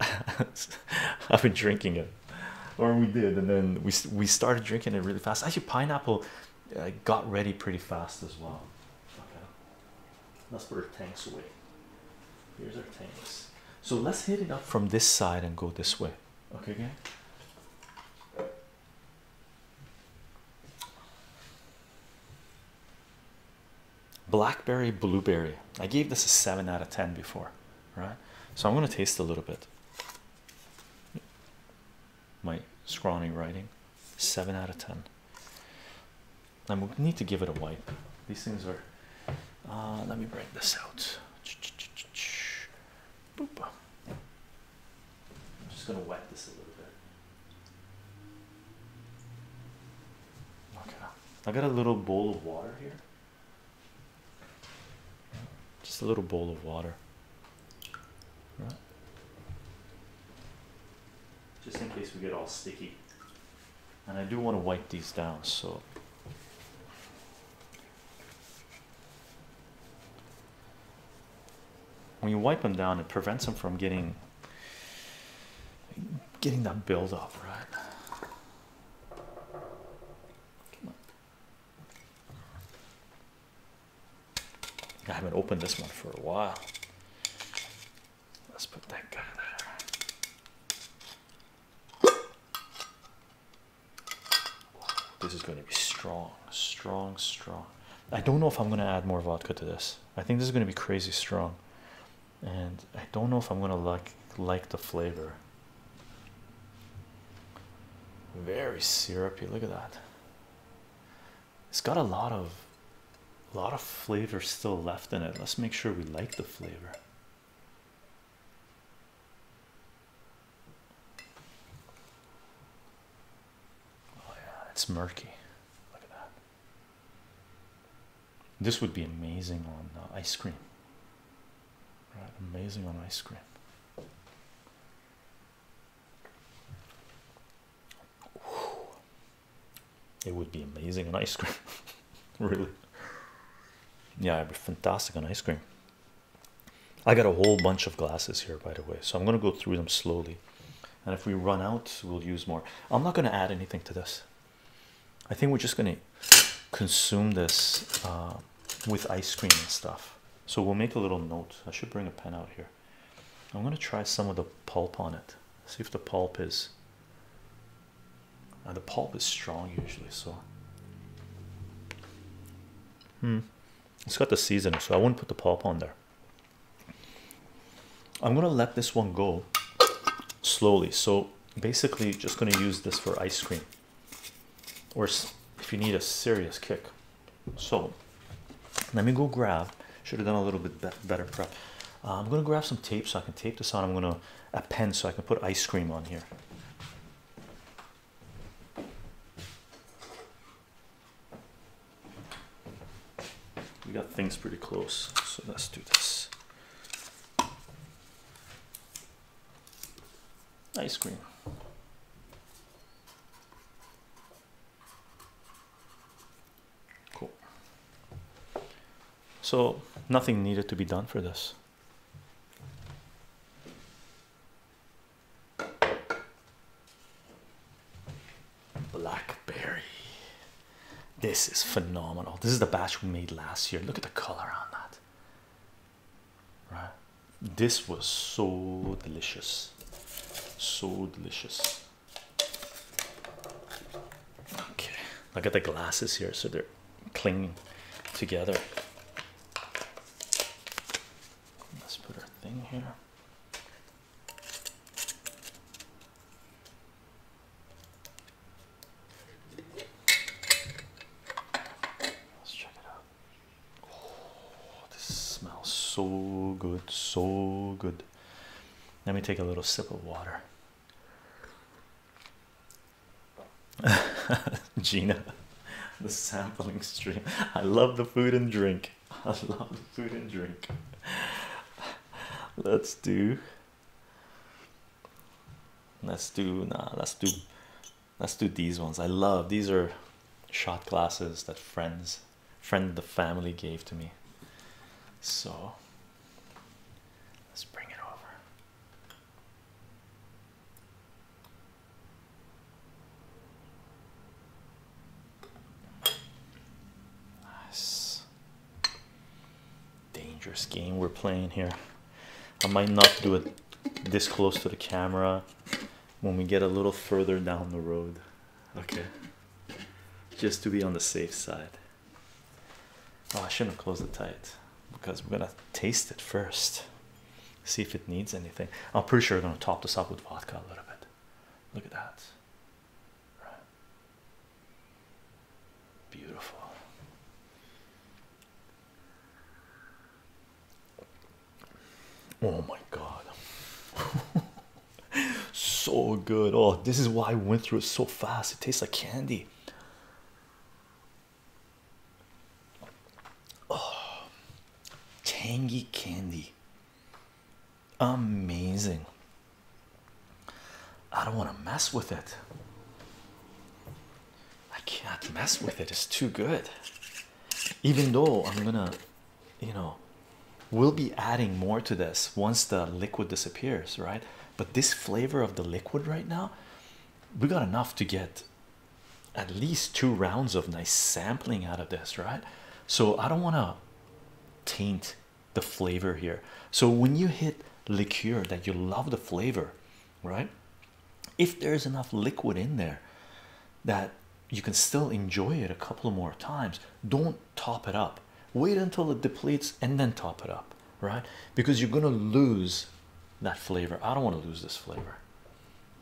I've been drinking it, or we did, and then we we started drinking it really fast. Actually, pineapple uh, got ready pretty fast as well. Okay, let's put our tanks away. Here's our tanks. So let's hit it up from this side and go this way. Okay, gang. Blackberry, blueberry. I gave this a seven out of ten before, right? So I'm going to taste a little bit. My scrawny writing, seven out of ten. I need to give it a wipe. These things are. Uh, let me bring this out. Boop. I'm just gonna wet this a little bit. Okay, I got a little bowl of water here. Just a little bowl of water. Right. Just in case we get all sticky. And I do want to wipe these down, so when you wipe them down, it prevents them from getting getting that build up, right? I haven't opened this one for a while. Let's put that guy there. This is going to be strong, strong, strong. I don't know if I'm going to add more vodka to this. I think this is going to be crazy strong, and I don't know if I'm going to like like the flavor. Very syrupy. Look at that. It's got a lot of a lot of flavor still left in it. Let's make sure we like the flavor. Oh yeah, it's murky. Look at that. This would be amazing on uh, ice cream. Right, amazing on ice cream. It would be amazing on ice cream, really. Yeah, it'd be fantastic on ice cream. I got a whole bunch of glasses here, by the way, so I'm going to go through them slowly. And if we run out, we'll use more. I'm not going to add anything to this. I think we're just going to consume this uh, with ice cream and stuff. So we'll make a little note. I should bring a pen out here. I'm going to try some of the pulp on it. See if the pulp is. Uh, the pulp is strong usually, so. Hmm. It's got the seasoning, so I wouldn't put the pulp on there. I'm gonna let this one go slowly. So basically, just gonna use this for ice cream, or if you need a serious kick. So let me go grab. Should have done a little bit better prep. Uh, I'm gonna grab some tape so I can tape this on. I'm gonna append so I can put ice cream on here. We got things pretty close, so let's do this. Ice cream. Cool. So, nothing needed to be done for this. Blackberry. This is phenomenal. This is the batch we made last year. Look at the color on that. Right? This was so delicious. So delicious. Okay, look at the glasses here, so they're clinging together. Let's put our thing here. Let's check it out. Oh, this smells so good, so good. Let take a little sip of water. Gina, the sampling stream. I love the food and drink. I love the food and drink. Let's do. Let's do. Nah, let's do. Let's do these ones. I love these are shot glasses that friends, friend of the family gave to me. So let's bring it over. Nice. Dangerous game we're playing here. I might not do it this close to the camera when we get a little further down the road. Okay. Just to be on the safe side. Oh, I shouldn't have closed it tight because we're gonna taste it first. See if it needs anything. I'm pretty sure we're gonna top this up with vodka a little bit. Look at that. Right. Beautiful. Oh my god. so good. Oh, this is why I went through it so fast. It tastes like candy. Oh, tangy candy. Amazing. I don't want to mess with it. I can't mess with it. It's too good. Even though I'm gonna, you know, we'll be adding more to this once the liquid disappears, right? But this flavor of the liquid right now, we got enough to get at least two rounds of nice sampling out of this, right? So I don't want to taint the flavor here. So when you hit liqueur that you love the flavor, right? If there's enough liquid in there that you can still enjoy it a couple more times, don't top it up. Wait until it depletes and then top it up, right? Because you're gonna lose that flavor. I don't want to lose this flavor.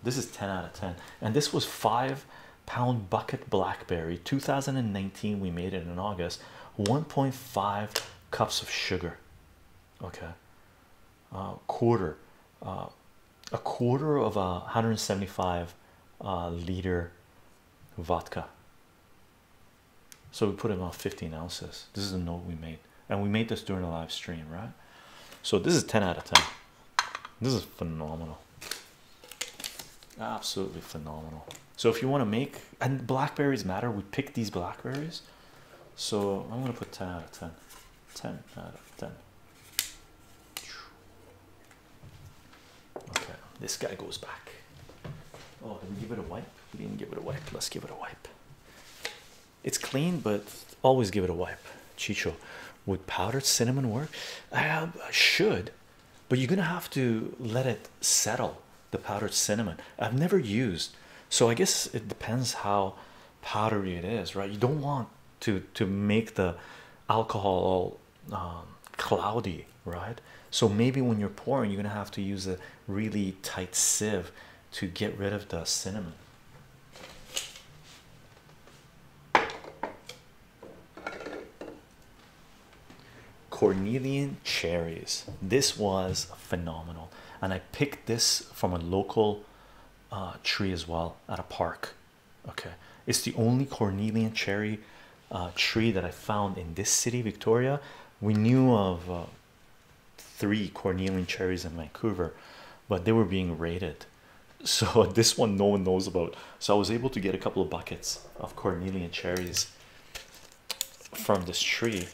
This is 10 out of 10, and this was five pound bucket blackberry 2019. We made it in August, 1.5 cups of sugar, okay, uh, quarter, uh, a quarter of a 175 uh, liter vodka. So we put in about 15 ounces. This is a note we made, and we made this during a live stream, right? So this is 10 out of 10. This is phenomenal, absolutely phenomenal. So if you want to make and blackberries matter, we pick these blackberries. So I'm gonna put 10 out of 10. 10 out of 10. Okay, this guy goes back. Oh, did we give it a wipe? We didn't give it a wipe. Let's give it a wipe. It's clean, but always give it a wipe. Chycho, would powdered cinnamon work? I should, but you're gonna have to let it settle. The powdered cinnamon I've never used, so I guess it depends how powdery it is, right? You don't want to to make the alcohol um, cloudy, right? So maybe when you're pouring, you're gonna have to use a really tight sieve to get rid of the cinnamon. Cornelian cherries. This was phenomenal. And i picked this from a local uh, tree as well at a park. Okay. It's the only cornelian cherry uh, tree that i found in this city victoria. We knew of uh, three cornelian cherries in vancouver but they were being raided. So this one no one knows about. So i was able to get a couple of buckets of cornelian cherries from this tree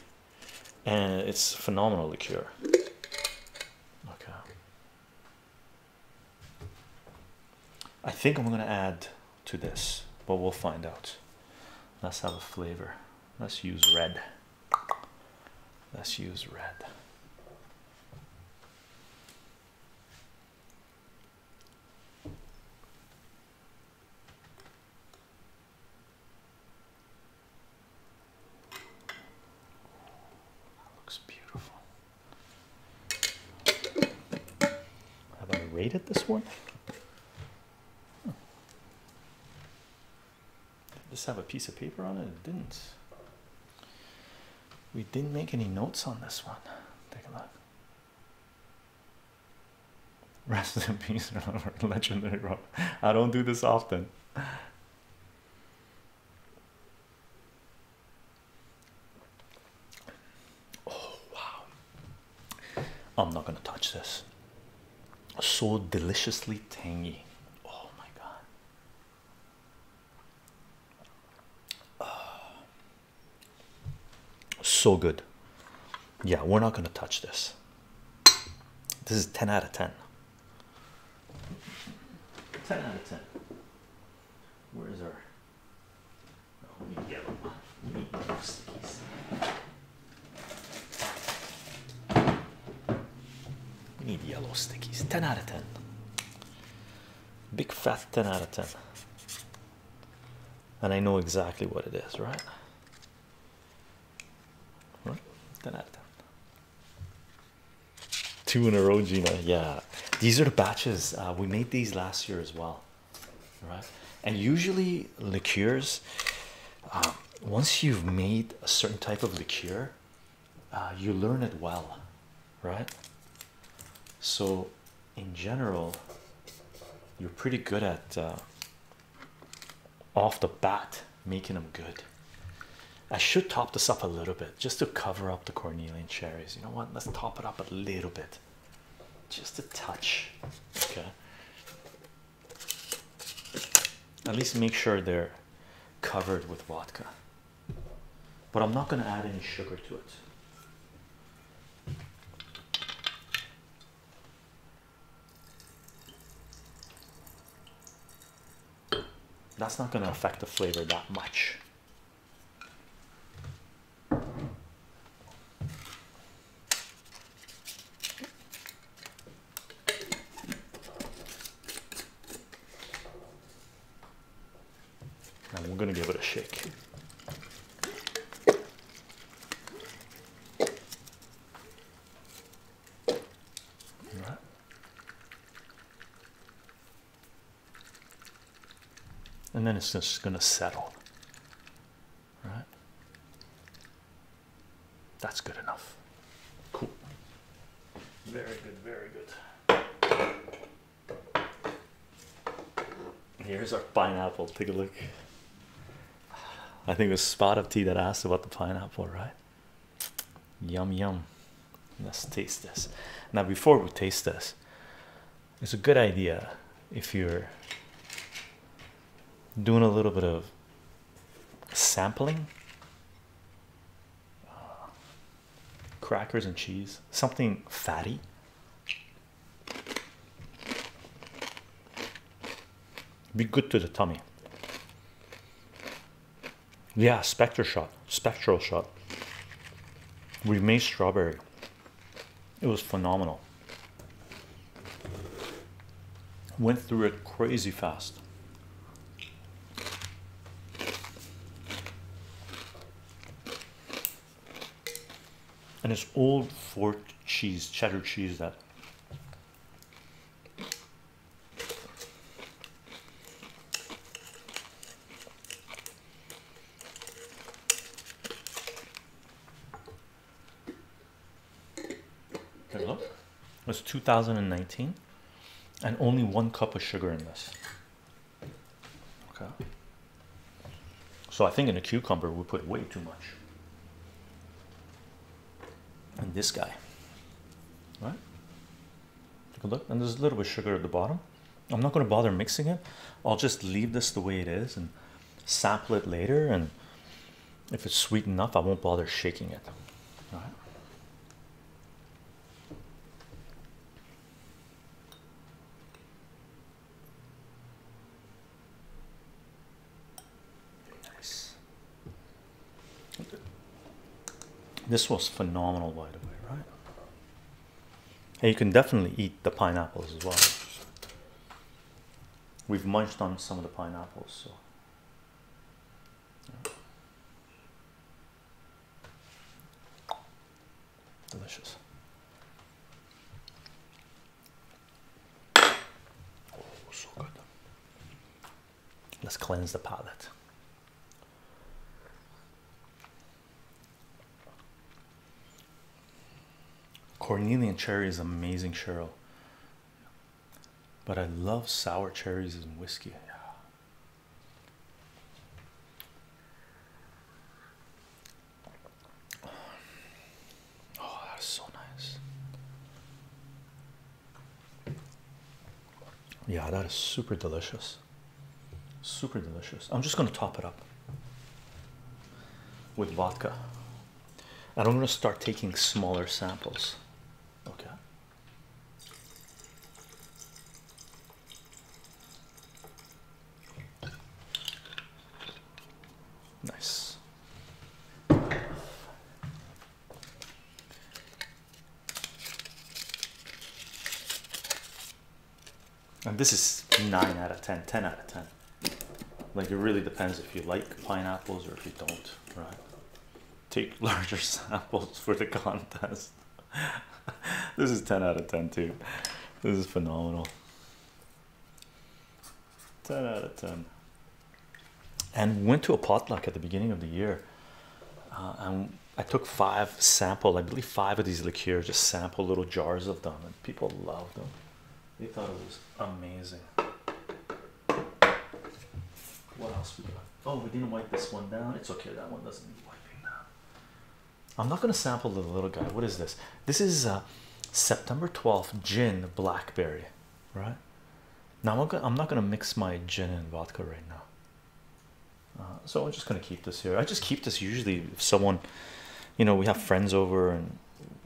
and it's phenomenal liqueur okay. I think i'm gonna add to this but we'll find out. Let's have a flavor. Let's use red. Let's use red looks beautiful. Have I rated this one? Did this have a piece of paper on it? It didn't. We didn't make any notes on this one. Take a look. Rest in peace, legendary rock. I don't do this often. Oh wow. I'm not gonna touch this. So deliciously tangy. Oh my god. Ah. So good. Yeah, we're not gonna touch this. This is 10 out of 10. 10 out of 10. Where is our oh, need yellow. We need yellow stickies. We need yellow stickies. 10 out of 10. Big fat 10 out of 10. And I know exactly what it is, right? Right? 10 out of 10. Two in a row, Gina. Yeah, these are the batches. Uh, we made these last year as well, right? And usually, liqueurs, uh, once you've made a certain type of liqueur, uh, you learn it well, right? So, in general, you're pretty good at uh, off the bat making them good. I should top this up a little bit just to cover up the cornelian cherries. You know what? Let's top it up a little bit, just a touch. Okay, at least make sure they're covered with vodka, but I'm not going to add any sugar to it. That's not going to affect the flavor that much. And we're going to give it a shake. Right. And it's just going to settle. Right. That's good enough. Cool. Very good, very good. Here's our pineapple. Take a look. I think it was Spot of Tea that asked about the pineapple, right? Yum yum. Let's taste this. Now, before we taste this, it's a good idea if you're doing a little bit of sampling uh, crackers and cheese, something fatty. Be good to the tummy. Yeah, spectral shot, spectral shot. We made strawberry. It was phenomenal. Went through it crazy fast. And it's old fort cheese, cheddar cheese that Take a look. It's 2019, and only one cup of sugar in this. Okay. So I think in a cucumber we put way too much. This guy, right? Take a look, and there's a little bit of sugar at the bottom. I'm not going to bother mixing it. I'll just leave this the way it is and sample it later. And if it's sweet enough, I won't bother shaking it. All right. Nice. This was phenomenal, by the way? And you can definitely eat the pineapples as well. We've munched on some of the pineapples, so. Delicious. Oh, so good. Let's cleanse the palate. Cornelian cherry is amazing, Cheryl. But I love sour cherries in whiskey. Oh, that is so nice. Yeah, that is super delicious. Super delicious. I'm just going to top it up with vodka. And I'm going to start taking smaller samples. Okay. Nice. And this is 9 out of 10, 10 out of 10. Like it really depends if you like pineapples or if you don't, right? Take larger samples for the contest. this is 10 out of 10 too. This is phenomenal. 10 out of 10 and went to a potluck at the beginning of the year uh, and I took five sample I believe five of these liqueurs just sample little jars of them and people loved them they thought it was amazing. What else we got? Oh we didn't wipe this one down. It's okay that one doesn't need wiping down I'm not going to sample the little guy. What is this? This is uh, September 12th gin blackberry right? Now I'm not going to mix my gin and vodka right now. Uh, so I'm just going to keep this here. I just keep this usually if someone you know we have friends over and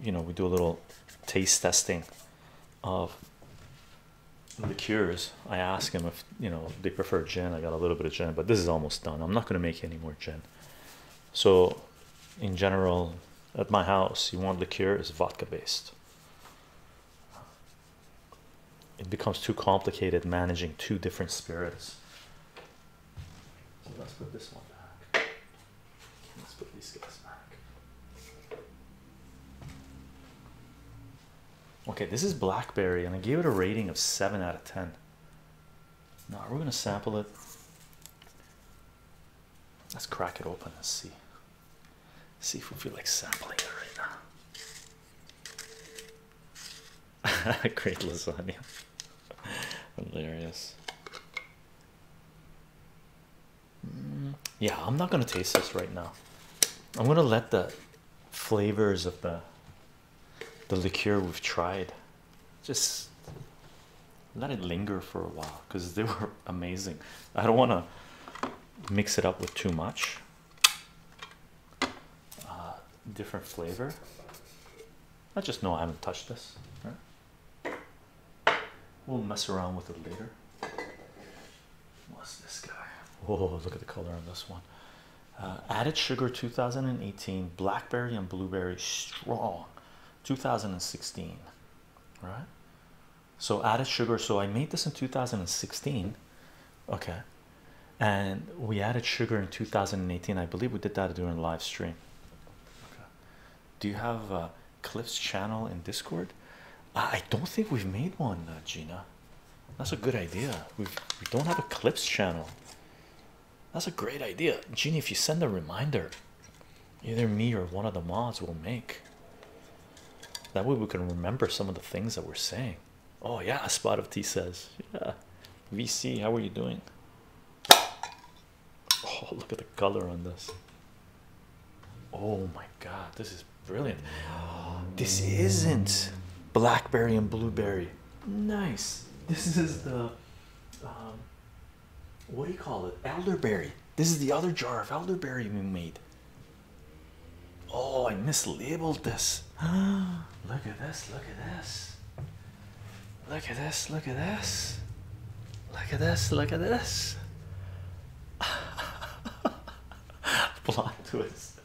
you know we do a little taste testing of liqueurs I ask them if you know they prefer gin. I got a little bit of gin but this is almost done. I'm not going to make any more gin. So in general at my house you want liqueur is vodka based. It becomes too complicated managing two different spirits. So let's put this one back let's put these guys back okay this is blackberry and I gave it a rating of 7 out of 10 now we're gonna sample it. Let's crack it open and see. See if we feel like sampling it right now. Great lasagna. Hilarious. Mm, yeah i'm not gonna taste this right now. I'm gonna let the flavors of the the liqueur we've tried just let it linger for a while because they were amazing. I don't want to mix it up with too much. Uh, different flavor. I just know I haven't touched this right? we'll mess around with it later. What's this guy? Oh look at the color on this one. Uh, added sugar 2018 blackberry and blueberry strong 2016 right? So added sugar so I made this in 2016 okay? And we added sugar in 2018 I believe we did that during live stream. Okay. do you have uh, Cliff's channel in Discord? I don't think we've made one uh, Gina. That's a good idea. We we don't have a Cliff's channel. That's a great idea. Gina if you send a reminder either me or one of the mods will make That way we can remember some of the things that we're saying. Oh yeah, a spot of tea says, yeah. VC, how are you doing? Oh, look at the color on this. Oh my god, this is brilliant. This isn't blackberry and blueberry. Nice. This is the um, what do you call it? Elderberry. This is the other jar of elderberry we made. Oh, I mislabeled this. look at this, look at this. Look at this, look at this. Look at this, look at this. Twist.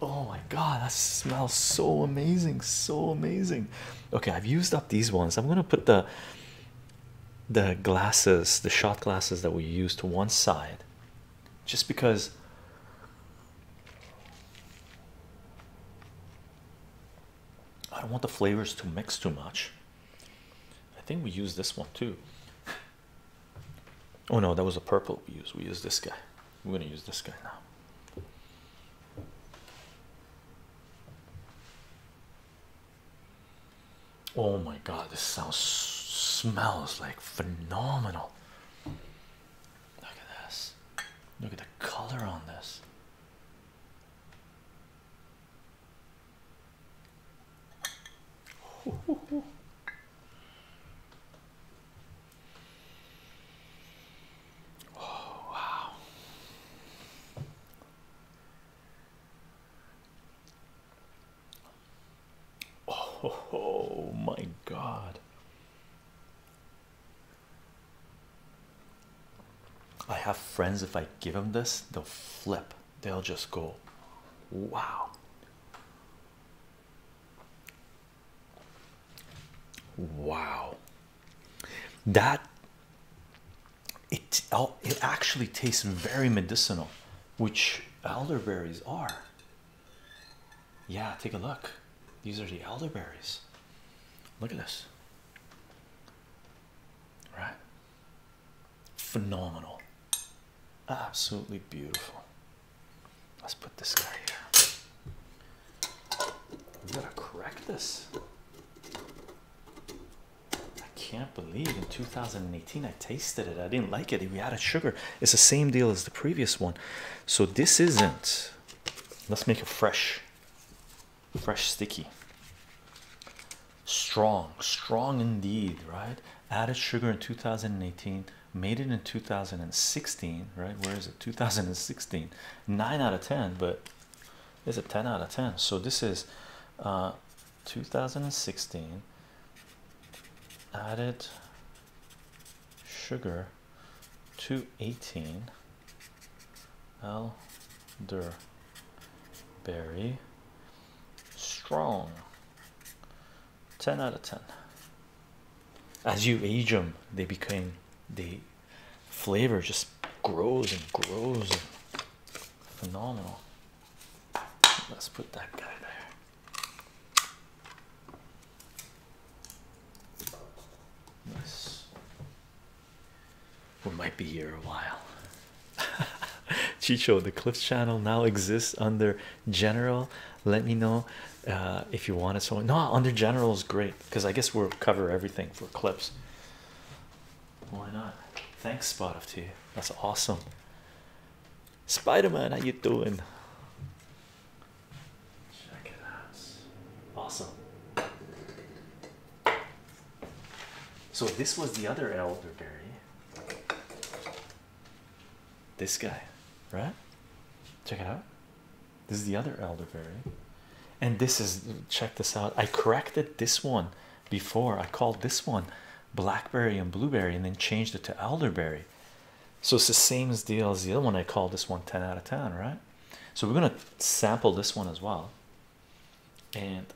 Oh my god, that smells so amazing, so amazing. Okay, I've used up these ones. I'm gonna put the the glasses, the shot glasses that we use to one side, just because I don't want the flavors to mix too much. I think we use this one too. Oh no, that was a purple we use. We use this guy. We're gonna use this guy now. Oh my god, this sounds smells like phenomenal. Look at this. Look at the color on this. Oh, wow. Oh, my god. I have friends, if I give them this, they'll flip, they'll just go, wow. Wow, that it oh, it actually tastes very medicinal, which elderberries are. Yeah, take a look. These are the elderberries. Look at this. Right? Phenomenal. Absolutely beautiful. Let's put this guy here. We gotta correct this. Can't believe in 2018 I tasted it. I didn't like it. We added sugar. It's the same deal as the previous one. So this isn't. Let's make it fresh. Fresh sticky. Strong, strong indeed, right? Added sugar in 2018, made it in 2016, right? Where is it? 2016, 9 out of 10, but it's a 10 out of 10. So this is uh 2016 added sugar to 18 elderberry strong. 10 out of 10 as you age them they became the flavor just grows and grows. Phenomenal. Let's put that guy there Nice. We might be here a while. Chycho, the Cliffs channel now exists under general. Let me know uh, if you want it. So, no, under general is great because I guess we'll cover everything for clips. Why not? Thanks, Spot of Tea. That's awesome. Spider Man, how you doing? Check it out. Awesome. So this was the other elderberry. This guy, right? Check it out. This is the other elderberry. And this is check this out. I corrected this one before. I called this one blackberry and blueberry and then changed it to elderberry. So it's the same as deal as the other one. I called this one 10 out of 10, right? So we're gonna sample this one as well. And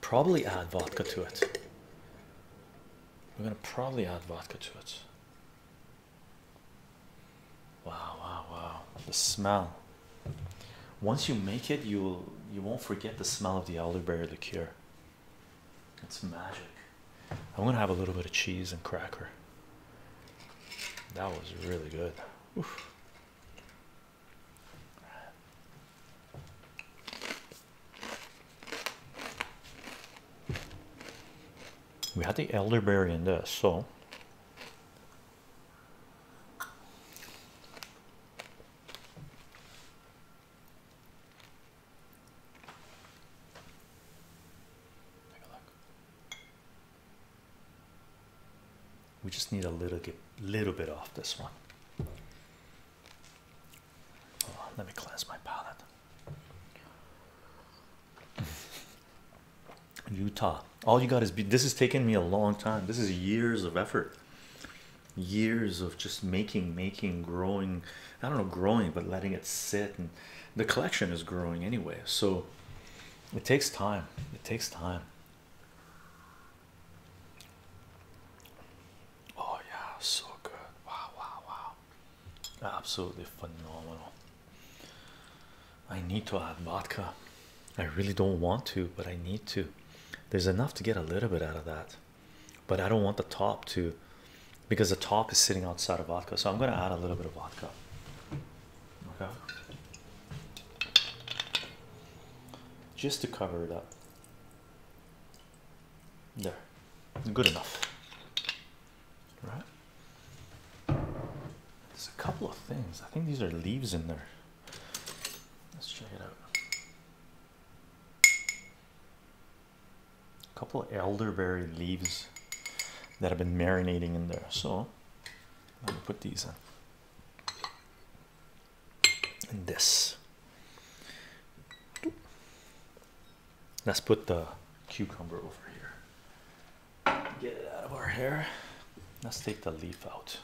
probably add vodka to it. We're gonna probably add vodka to it. Wow, wow, wow. The smell. Once you make it, you'll you won't forget the smell of the elderberry liqueur. It's magic. I'm gonna have a little bit of cheese and cracker. That was really good. Oof. We had the elderberry in this, so just need a little get little bit off this one. Oh, let me cleanse my palate. Utah. All you got is be this is taking me a long time. This is years of effort. Years of just making, making, growing. I don't know, growing, but letting it sit and the collection is growing anyway. So it takes time. It takes time. Oh yeah, so good. Wow, wow, wow. Absolutely phenomenal. I need to add vodka. I really don't want to, but I need to. There's enough to get a little bit out of that, but I don't want the top to because the top is sitting outside of vodka. So I'm going to add a little bit of vodka. Okay, just to cover it up. There, good enough, right? There's a couple of things. I think these are leaves in there. Let's check it out. A couple of elderberry leaves that have been marinating in there. So let me put these in. And this. Let's put the cucumber over here. Get it out of our hair. Let's take the leaf out.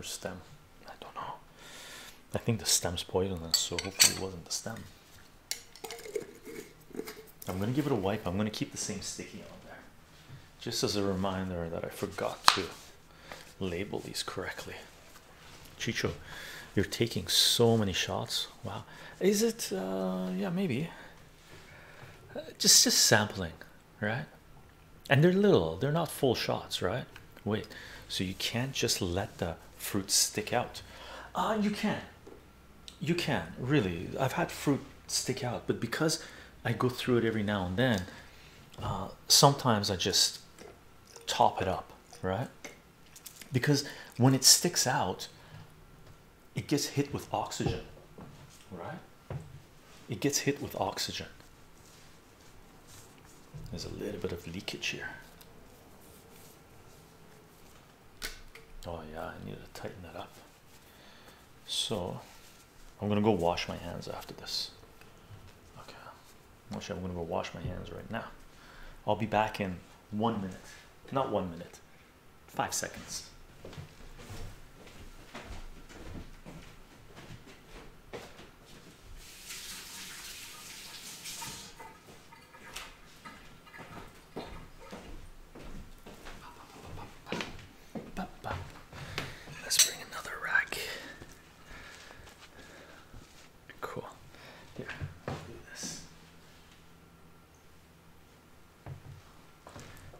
Leaf or stem? I don't know. I think the stem's poisonous, so hopefully it wasn't the stem. I'm gonna give it a wipe. I'm gonna keep the same sticky on there, just as a reminder that I forgot to label these correctly. Chycho, you're taking so many shots. Wow, is it? Uh, yeah, maybe. Just just sampling, right? And they're little. They're not full shots, right? Wait, so you can't just let the fruit stick out. Uh, you can. You can really. I've had fruit stick out, but because I go through it every now and then, uh, sometimes I just top it up, right? Because when it sticks out, it gets hit with oxygen, right? It gets hit with oxygen. There's a little bit of leakage here. Oh, yeah, I need to tighten that up. So, I'm gonna go wash my hands after this. Okay, actually, I'm gonna go wash my hands right now. I'll be back in one minute, not one minute, five seconds. Let's bring another rack. Cool. Here, do this.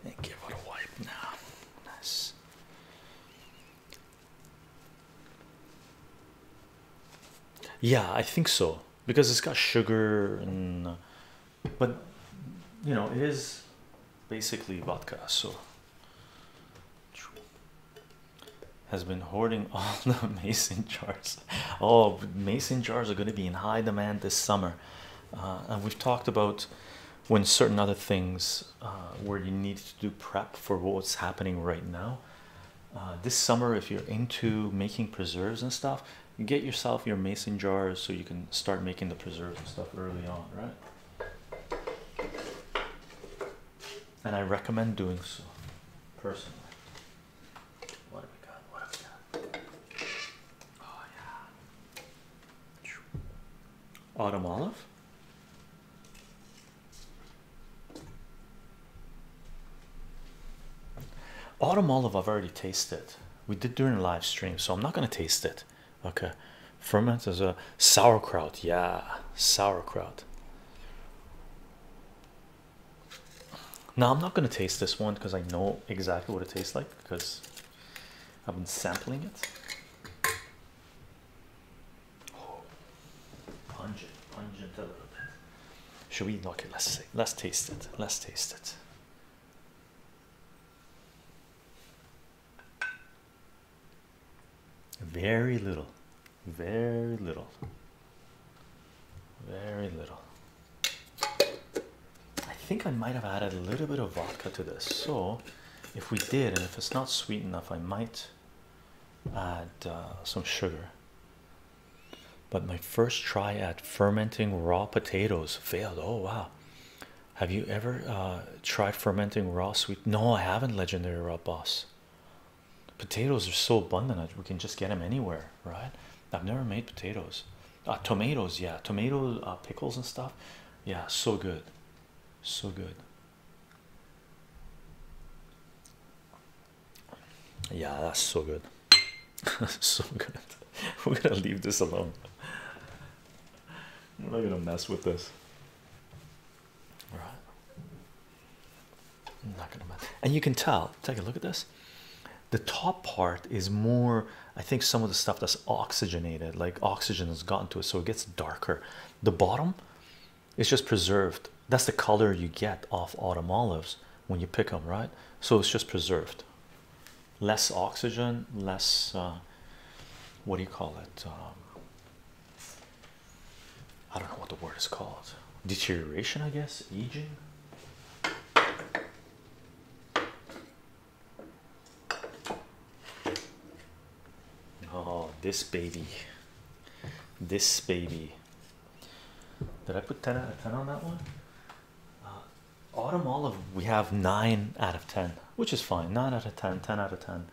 And give it a wipe now. Nice. Yeah, I think so because it's got sugar and uh, but you know, it is basically vodka, so has been hoarding all the mason jars. Oh, mason jars are going to be in high demand this summer, uh, and we've talked about when certain other things uh, where you need to do prep for what's happening right now. Uh, this summer, if you're into making preserves and stuff, get yourself your mason jars so you can start making the preserves and stuff early on, right? And I recommend doing so personally. What have we got? What have we got? Oh yeah. Autumn olive. Autumn olive I've already tasted. We did during the live stream, so I'm not gonna taste it. Okay. Ferment as a sauerkraut, yeah, sauerkraut. Now I'm not going to taste this one because I know exactly what it tastes like because I've been sampling it. Oh, pungent, pungent a little bit. Should we? Okay, let's see. Let's taste it. Let's taste it. Very little, very little, very little. I think I might have added a little bit of vodka to this. So, if we did, and if it's not sweet enough, I might add uh, some sugar. But my first try at fermenting raw potatoes failed. Oh, wow. Have you ever uh, tried fermenting raw sweet? No, I haven't. Legendary raw boss. Potatoes are so abundant, we can just get them anywhere, right? I've never made potatoes. Uh, tomatoes, yeah, tomato uh, pickles and stuff. Yeah, so good, so good. Yeah, that's so good. so good. We're gonna leave this alone. We're not gonna mess with this. All right. I'm not gonna mess. And you can tell. Take a look at this. The top part is more. I think some of the stuff that's oxygenated, like oxygen has gotten to it, so it gets darker. The bottom is just preserved. That's the color you get off autumn olives when you pick them, right? So it's just preserved. Less oxygen, less. Uh, what do you call it? Um, I don't know what the word is called. Deterioration, I guess. Aging. Oh, this baby. This baby. Did I put 10 out of 10 on that one? Uh, autumn olive, we have 9 out of 10, which is fine. 9 out of 10, 10 out of 10.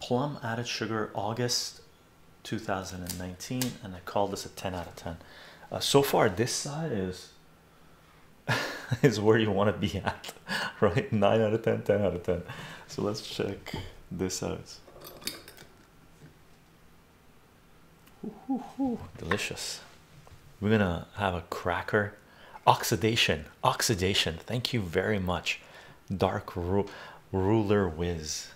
Plum added sugar, August 2019, and I call this a 10 out of 10. Uh, so far, this side is is where you want to be at, right? 9 out of 10, 10 out of 10. So let's check this out. Delicious. We're gonna have a cracker. Oxidation, oxidation. Thank you very much, Dark Ru Ruler Whiz.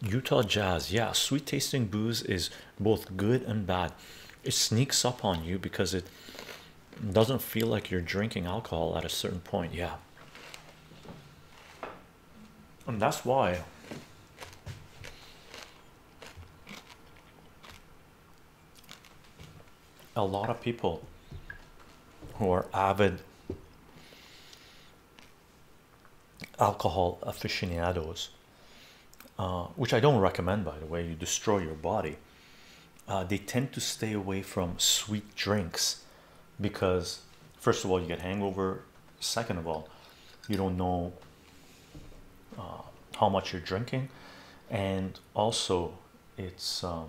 Utah Jazz, yeah, sweet tasting booze is both good and bad. It sneaks up on you because it doesn't feel like you're drinking alcohol at a certain point. Yeah, and that's why. A lot of people who are avid alcohol aficionados uh, which I don't recommend by the way you destroy your body uh, they tend to stay away from sweet drinks because first of all you get hangover. Second of all you don't know uh, how much you're drinking. And also it's um,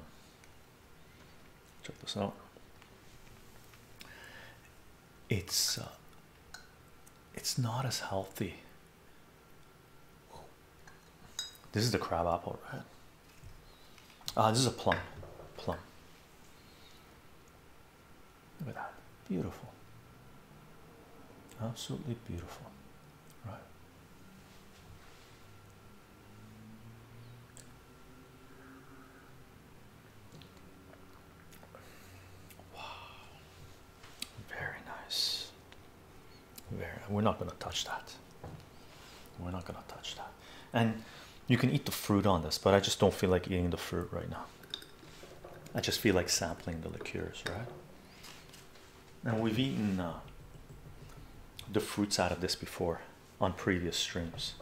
check this out. It's uh, it's not as healthy. This is the crab apple right? Ah this is a plum. Plum. Look at that. Beautiful. Absolutely beautiful right wow very nice very we're not going to touch that. We're not going to touch that. And you can eat the fruit on this but i just don't feel like eating the fruit right now. I just feel like sampling the liqueurs right? And we've eaten uh, the fruits out of this before on previous streams.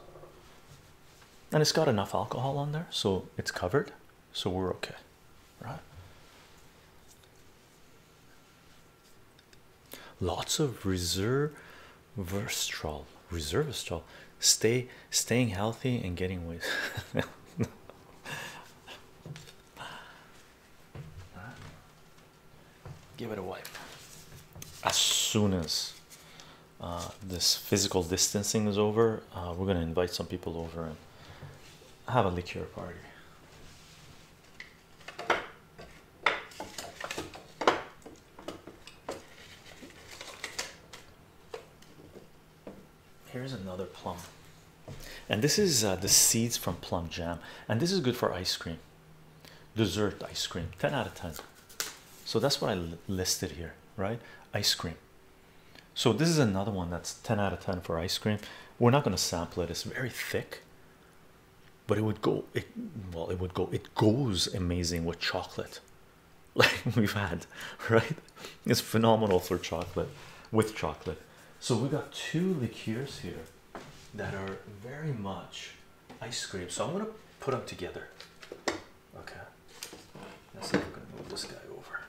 And it's got enough alcohol on there so it's covered so we're okay right? Lots of reserve verstrol reservistrol stay staying healthy and getting weight. Give it a wipe. As soon as uh, this physical distancing is over uh, we're going to invite some people over and have a liqueur party here's another plum, and this is uh, the seeds from plum jam, and this is good for ice cream, dessert ice cream. Ten out of ten. So that's what I listed here, right? Ice cream. So this is another one that's 10 out of 10 for ice cream. We're not going to sample it. It's very thick, but it would go. It well, it would go. It goes amazing with chocolate, like we've had, right? It's phenomenal for chocolate with chocolate. So we got two liqueurs here that are very much ice cream. So I'm gonna put them together. Okay. Let's see if we can move this guy over.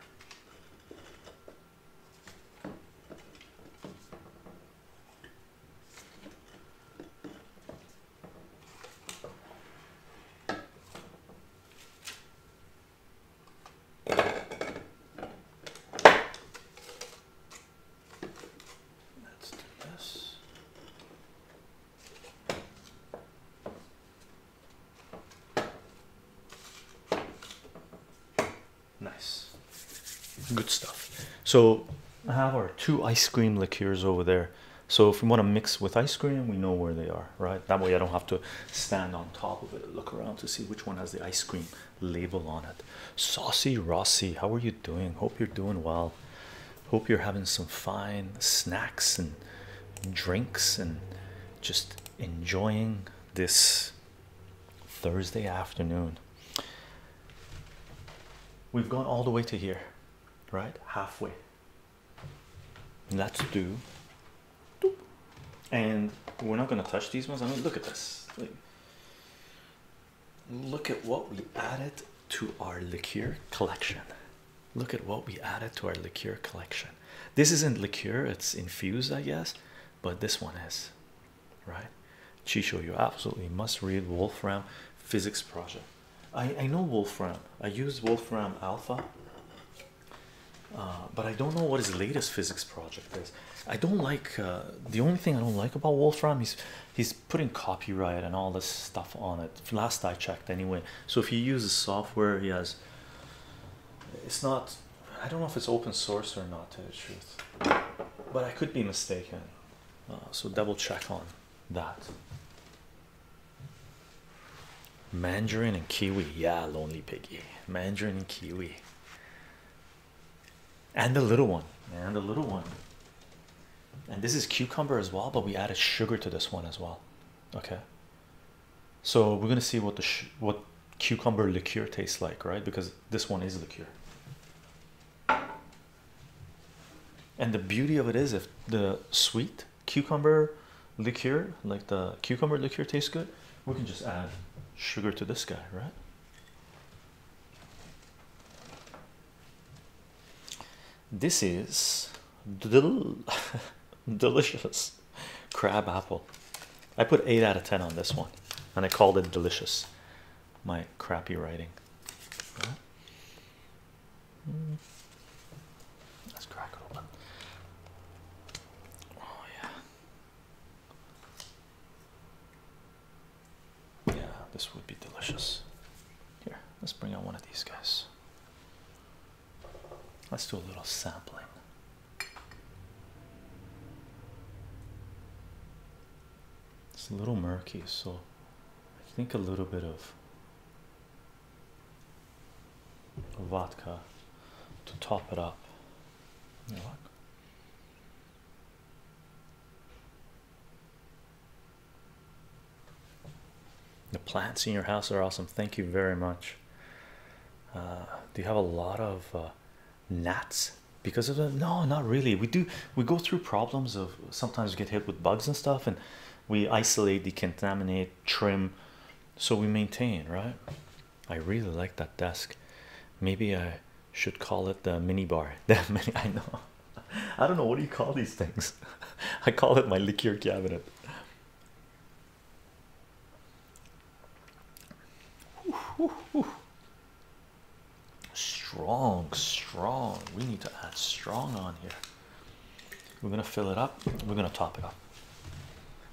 Let's do this. Nice, good stuff. So I have our two ice cream liqueurs over there. So if we want to mix with ice cream, we know where they are, right? That way I don't have to stand on top of it look around to see which one has the ice cream label on it. Saucy Rossi, how are you doing? Hope you're doing well. Hope you're having some fine snacks and drinks and just enjoying this Thursday afternoon. We've gone all the way to here, right? Halfway. Let's do. And we're not going to touch these ones. I mean, look at this. Like, look at what we added to our liqueur collection. Look at what we added to our liqueur collection. This isn't liqueur, it's infused, I guess, but this one is right. Chycho, you absolutely must read Wolfram Physics Project. I, I know Wolfram, I use Wolfram Alpha, uh, but I don't know what his latest physics project is. I don't like uh, the only thing I don't like about Wolfram. is he's putting copyright and all this stuff on it. Last I checked, anyway. So if he uses software, he has. It's not. I don't know if it's open source or not. To the truth, but I could be mistaken. Uh, so double check on that. Mandarin and kiwi, yeah, lonely piggy. Mandarin and kiwi, and the little one, and the little one. And this is cucumber as well, but we added sugar to this one as well. Okay, so we're gonna see what the what cucumber liqueur tastes like, right? Because this one is liqueur. And the beauty of it is, if the sweet cucumber liqueur, like the cucumber liqueur, tastes good, we can just add sugar to this guy, right? This is del delicious crab apple. I put 8 out of 10 on this one and I called it delicious. My crappy writing. Let's crack it open. Oh, yeah. Yeah, this would be delicious. Here, let's bring out one of these guys. Let's do a little sampling. It's a little murky, so I think a little bit of vodka to top it up. You know what? The plants in your house are awesome. Thank you very much. Uh, do you have a lot of uh, gnats because of it? No, not really. We do. We go through problems of sometimes get hit with bugs and stuff, and we isolate, decontaminate, trim, so we maintain. Right? I really like that desk. Maybe I should call it the mini bar. The mini. I know. I don't know what do you call these things. I call it my liqueur cabinet. Strong, strong. We need to add strong on here. We're gonna fill it up. We're gonna top it up.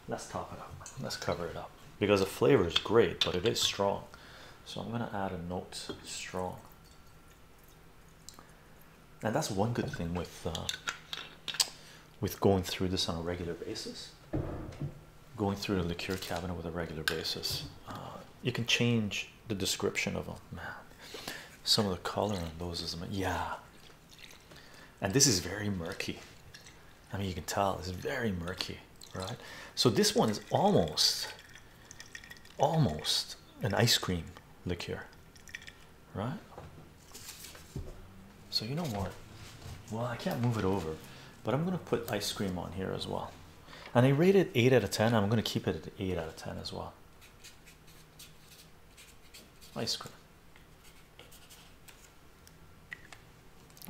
Let's top it up. Let's cover it up because the flavor is great, but it is strong. So I'm gonna add a note strong. And that's one good thing with uh, with going through this on a regular basis going through the liqueur cabinet with a regular basis. Uh, you can change the description of them, man. Some of the color on those is yeah, and this is very murky. I mean, you can tell it's very murky, right? So this one is almost, almost an ice cream liqueur, right? So you know what? Well, I can't move it over, but I'm gonna put ice cream on here as well. And I rated eight out of ten. I'm gonna keep it at eight out of ten as well. Ice cream.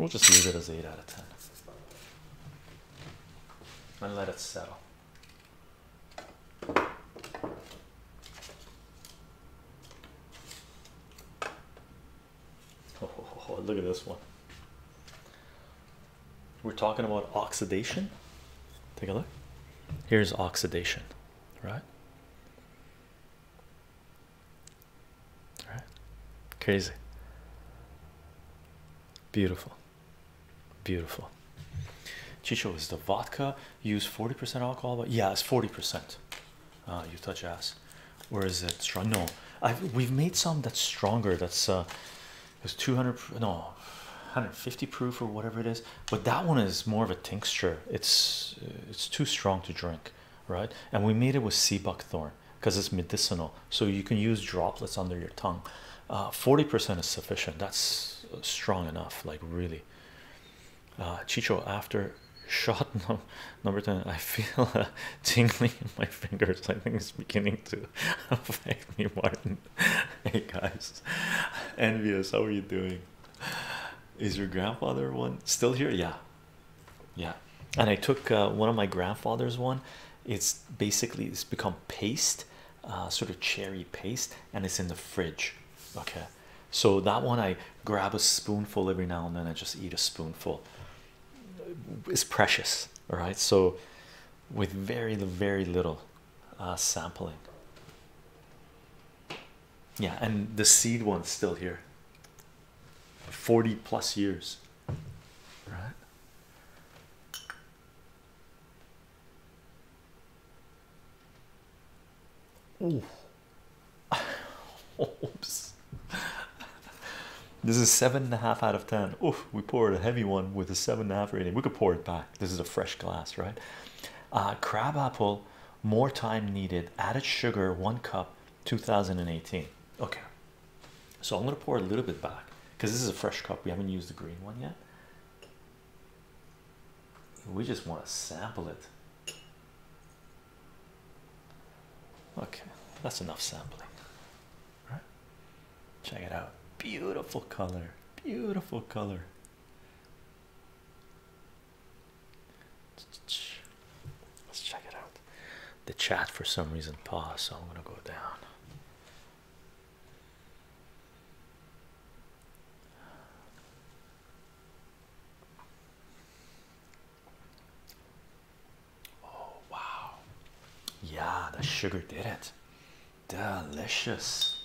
We'll just leave it as eight out of ten and let it settle. Oh, look at this one. We're talking about oxidation. Take a look. Here's oxidation, right? Right? Crazy. Beautiful. Beautiful. Chycho is the vodka use 40% alcohol, but yeah, it's 40%. Uh, you touch ass. Or is it strong? No, I've we've made some that's stronger. That's uh, it's 200 no 150 proof or whatever it is. But that one is more of a tincture. It's it's too strong to drink, right? And we made it with sea buckthorn because it's medicinal, so you can use droplets under your tongue. 40% uh, is sufficient. That's strong enough, like really. Uh, Chycho, after shot number 10 i feel a tingling in my fingers. I think it's beginning to affect me martin hey guys. Envious how are you doing? Is your grandfather one still here? Yeah. Yeah. And i took uh, one of my grandfather's one. It's basically it's become paste uh, sort of cherry paste and it's in the fridge. Okay. So that one i grab a spoonful every now and then. I just eat a spoonful is precious all right? So with very very little uh, sampling. Yeah and the seed one's still here. 40 plus years. Right? Ooh. Oops. This is seven and a half out of ten. Oof, we poured a heavy one with a seven and a half rating. We could pour it back. This is a fresh glass, right? Uh, crab apple, more time needed. Added sugar, one cup, 2018. Okay, so I'm gonna pour a little bit back because this is a fresh cup. We haven't used the green one yet. We just want to sample it. Okay, that's enough sampling. Right? Check it out. Beautiful color. Beautiful color. Let's check it out. The chat for some reason paused, so I'm gonna go down. Oh wow. Yeah, the sugar did it. Delicious.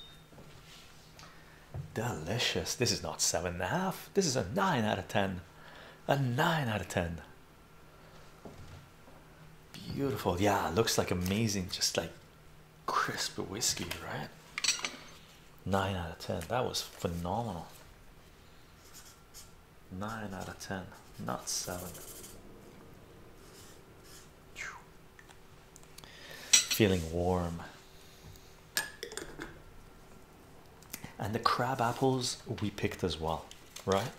Delicious. This is not seven and a half. This is a nine out of ten. A nine out of ten. Beautiful. Yeah, looks like amazing. Just like crisp whiskey, right? Nine out of ten. That was phenomenal. Nine out of ten, not seven. Feeling warm. And the crab apples we picked as well, right?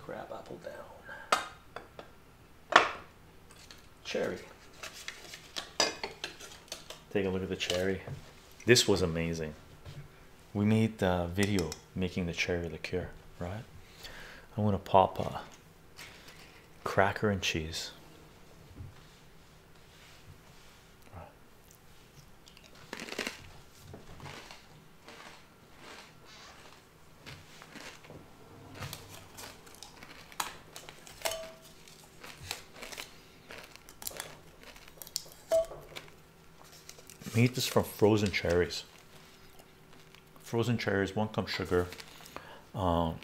Crab apple down. Cherry. Take a look at the cherry. This was amazing. We made the video making the cherry liqueur, right? I want gonna pop a cracker and cheese. Made this from frozen cherries. Frozen cherries, one cup sugar, um,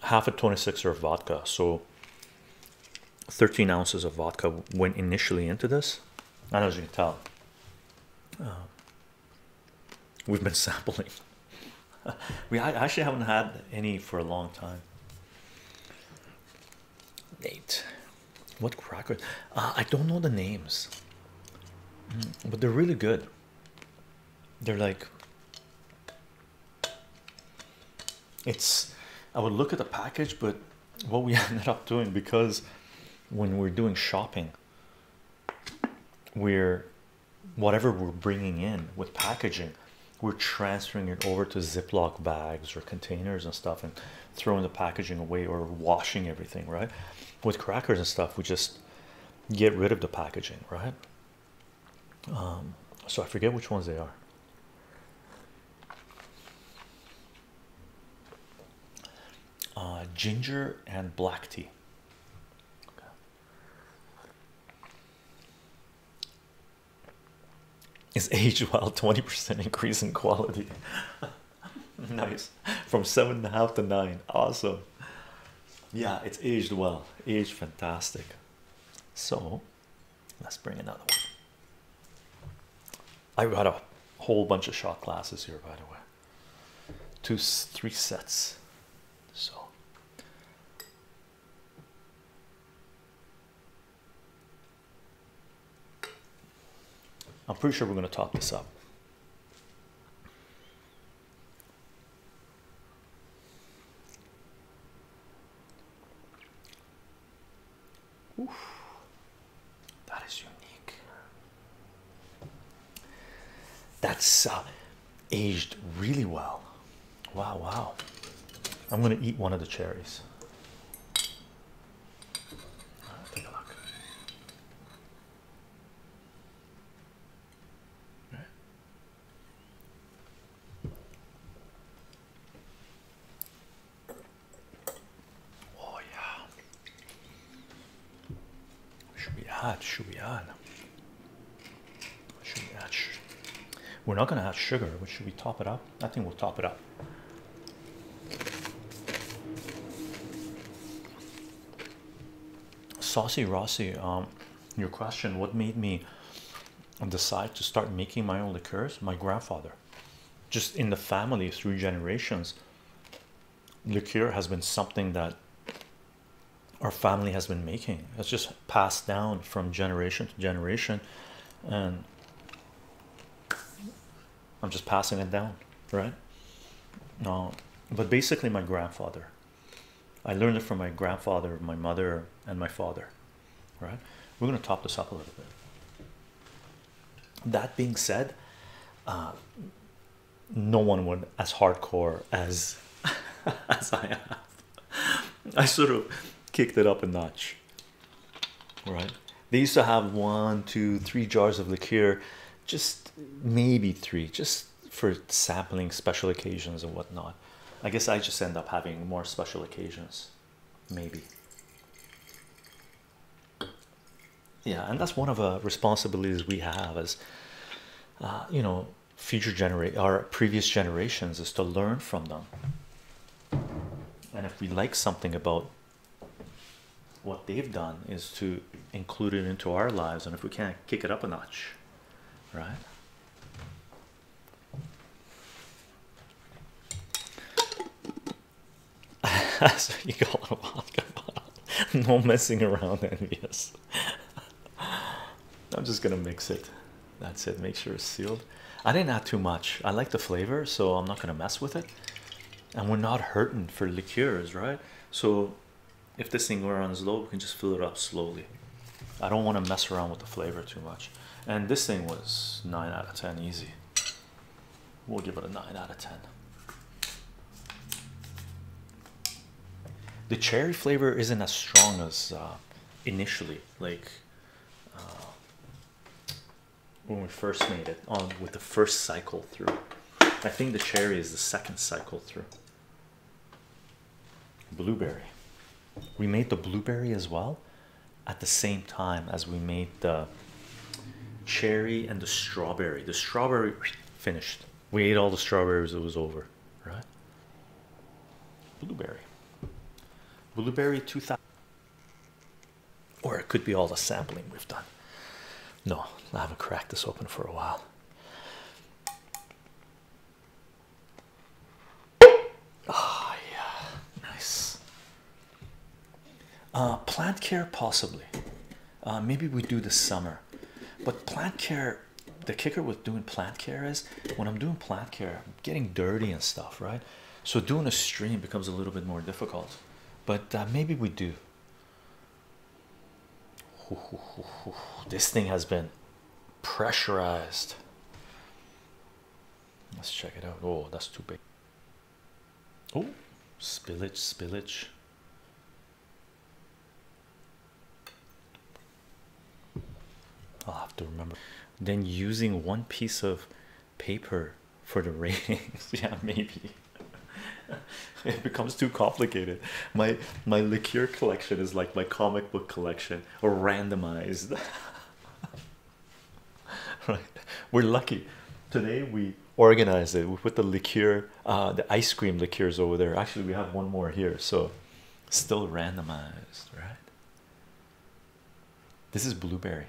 half a 26 or vodka. So 13 ounces of vodka went initially into this. And as you can tell. Uh, we've been sampling. We actually haven't had any for a long time. Nate what crackers? Uh, I don't know the names but they're really good they're like it's I would look at the package but what we ended up doing because when we're doing shopping we're whatever we're bringing in with packaging we're transferring it over to ziploc bags or containers and stuff and throwing the packaging away or washing everything right? With crackers and stuff we just get rid of the packaging right? Um, so I forget which ones they are uh, ginger and black tea. Is aged well 20% increase in quality? Nice. From seven and a half to nine. Awesome. Yeah it's aged well. Aged fantastic. So let's bring another one. I've got a whole bunch of shot glasses here by the way. Two three sets so I'm pretty sure we're going to top this up. That is unique. That's uh, aged really well. Wow, wow. I'm going to eat one of the cherries. take a look. Oh yeah. Should we add? Should we add? Should we add? We're not gonna add sugar, but should we top it up? I think we'll top it up. Saucy Rossi, um, your question: What made me decide to start making my own liqueurs? My grandfather, just in the family through generations, liqueur has been something that our family has been making. It's just passed down from generation to generation, and I'm just passing it down, right? No, but basically, my grandfather. I learned it from my grandfather, my mother, and my father. Right? We're going to top this up a little bit. That being said, uh, no one would as hardcore as as I have. I sort of kicked it up a notch. Right? They used to have one, two, three jars of liqueur, just maybe three, just for sampling special occasions and whatnot. I guess I just end up having more special occasions, maybe. Yeah, and that's one of the responsibilities we have as uh, you know, future generate our previous generations is to learn from them. And if we like something about what they've done is to include it into our lives, and if we can't kick it up a notch, right? you got a vodka bottle. No messing around, envious. I'm just gonna mix it. That's it. Make sure it's sealed. I didn't add too much. I like the flavor, so I'm not gonna mess with it. And we're not hurting for liqueurs, right? So if this thing runs low, we can just fill it up slowly. I don't want to mess around with the flavor too much. And this thing was nine out of ten, easy. We'll give it a nine out of ten. The cherry flavor isn't as strong as uh, initially, like uh, when we first made it on with the first cycle through. I think the cherry is the second cycle through. Blueberry. We made the blueberry as well at the same time as we made the cherry and the strawberry. The strawberry finished. We ate all the strawberries, it was over, right? Blueberry. Blueberry 2000 or it Could be all the sampling we've done. No, I haven't cracked this open for a while. Oh, yeah, nice. Uh, plant care, possibly. Uh, maybe we do this summer, but plant care. The kicker with doing plant care is when I'm doing plant care, I'm getting dirty and stuff, right? So doing a stream becomes a little bit more difficult, but uh, maybe we do. This thing has been pressurized. Let's check it out. Oh, that's too big. Oh, spillage, spillage. I'll have to remember. Then using one piece of paper for the ratings. yeah, maybe. it becomes too complicated. My my liqueur collection is like my comic book collection or randomized. right. We're lucky. Today we organized it. We put the liqueur, uh, the ice cream liqueurs over there. Actually, we have one more here, so still randomized, right? This is blueberry.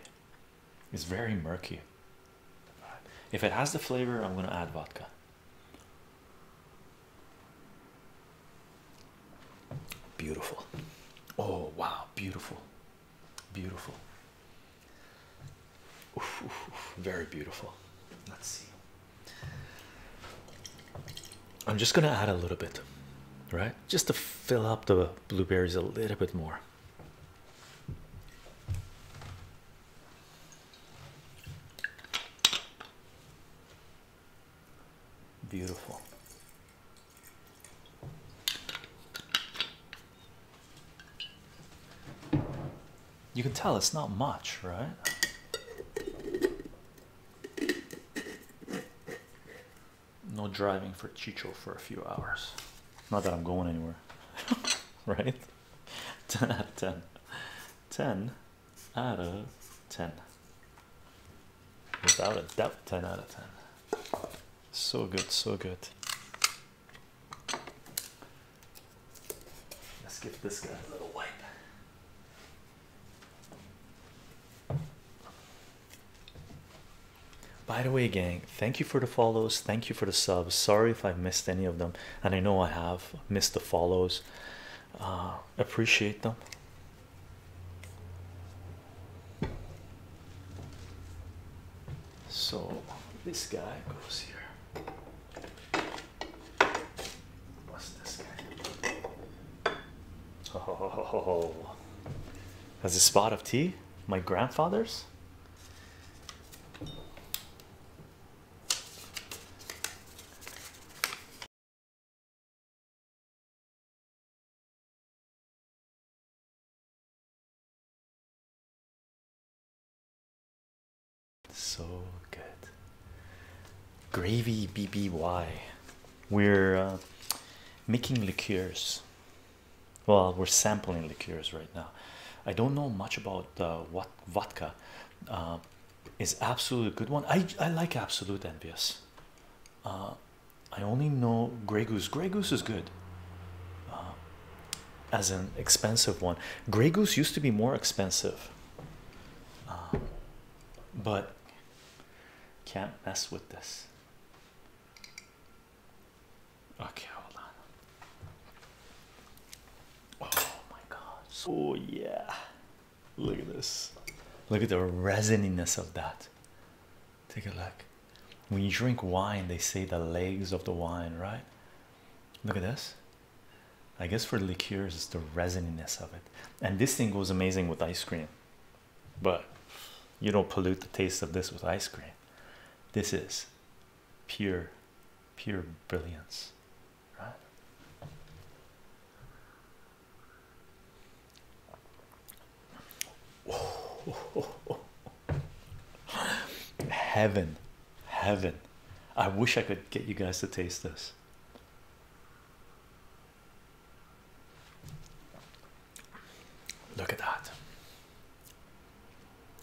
It's very murky. If it has the flavor, I'm going to add vodka. Beautiful. Oh, wow, beautiful. Beautiful. very beautiful. Let's see. I'm just going to add a little bit, right? Just to fill up the blueberries a little bit more. Beautiful. You can tell it's not much, right? No driving for Chycho for a few hours. Not that I'm going anywhere, right? 10 out of 10. 10 out of 10. Without a doubt, 10 out of 10. So good, so good. Let's give this guy a little wipe. By the way, gang, thank you for the follows. Thank you for the subs. Sorry if I missed any of them, and I know I have missed the follows. Uh, appreciate them. So this guy goes here. What's this guy? Oh, has a spot of tea. My grandfather's. So good. Gravy BBY. We're uh, making liqueurs. Well, we're sampling liqueurs right now. I don't know much about uh, what vodka uh, is Absolut a good one. I I like Absolut envious. Uh, I only know Grey Goose. Grey Goose is good uh, as an expensive one. Grey Goose used to be more expensive, uh, but can't mess with this. Okay, hold on. Oh my god. Oh yeah. Look at this. Look at the resininess of that. Take a look. When you drink wine, they say the legs of the wine, right? Look at this. I guess for liqueurs, it's the resininess of it. And this thing goes amazing with ice cream. But you don't pollute the taste of this with ice cream. This is pure, pure brilliance, Heaven, heaven. I wish I could get you guys to taste this. Look at that.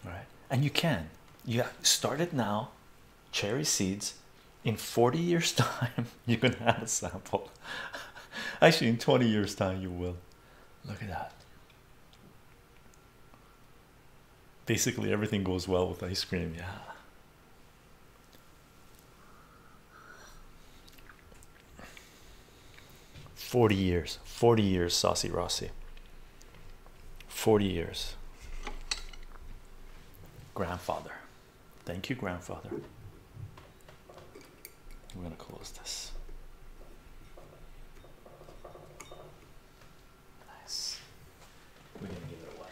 All right, and you can you start it now. Cherry seeds in 40 years' time, you can have a sample. Actually, in 20 years' time, you will. Look at that. Basically, everything goes well with ice cream. Yeah. 40 years. 40 years saucy rossi. 40 years. Grandfather. Thank you grandfather. We're gonna close this. Nice. We're gonna give it a wipe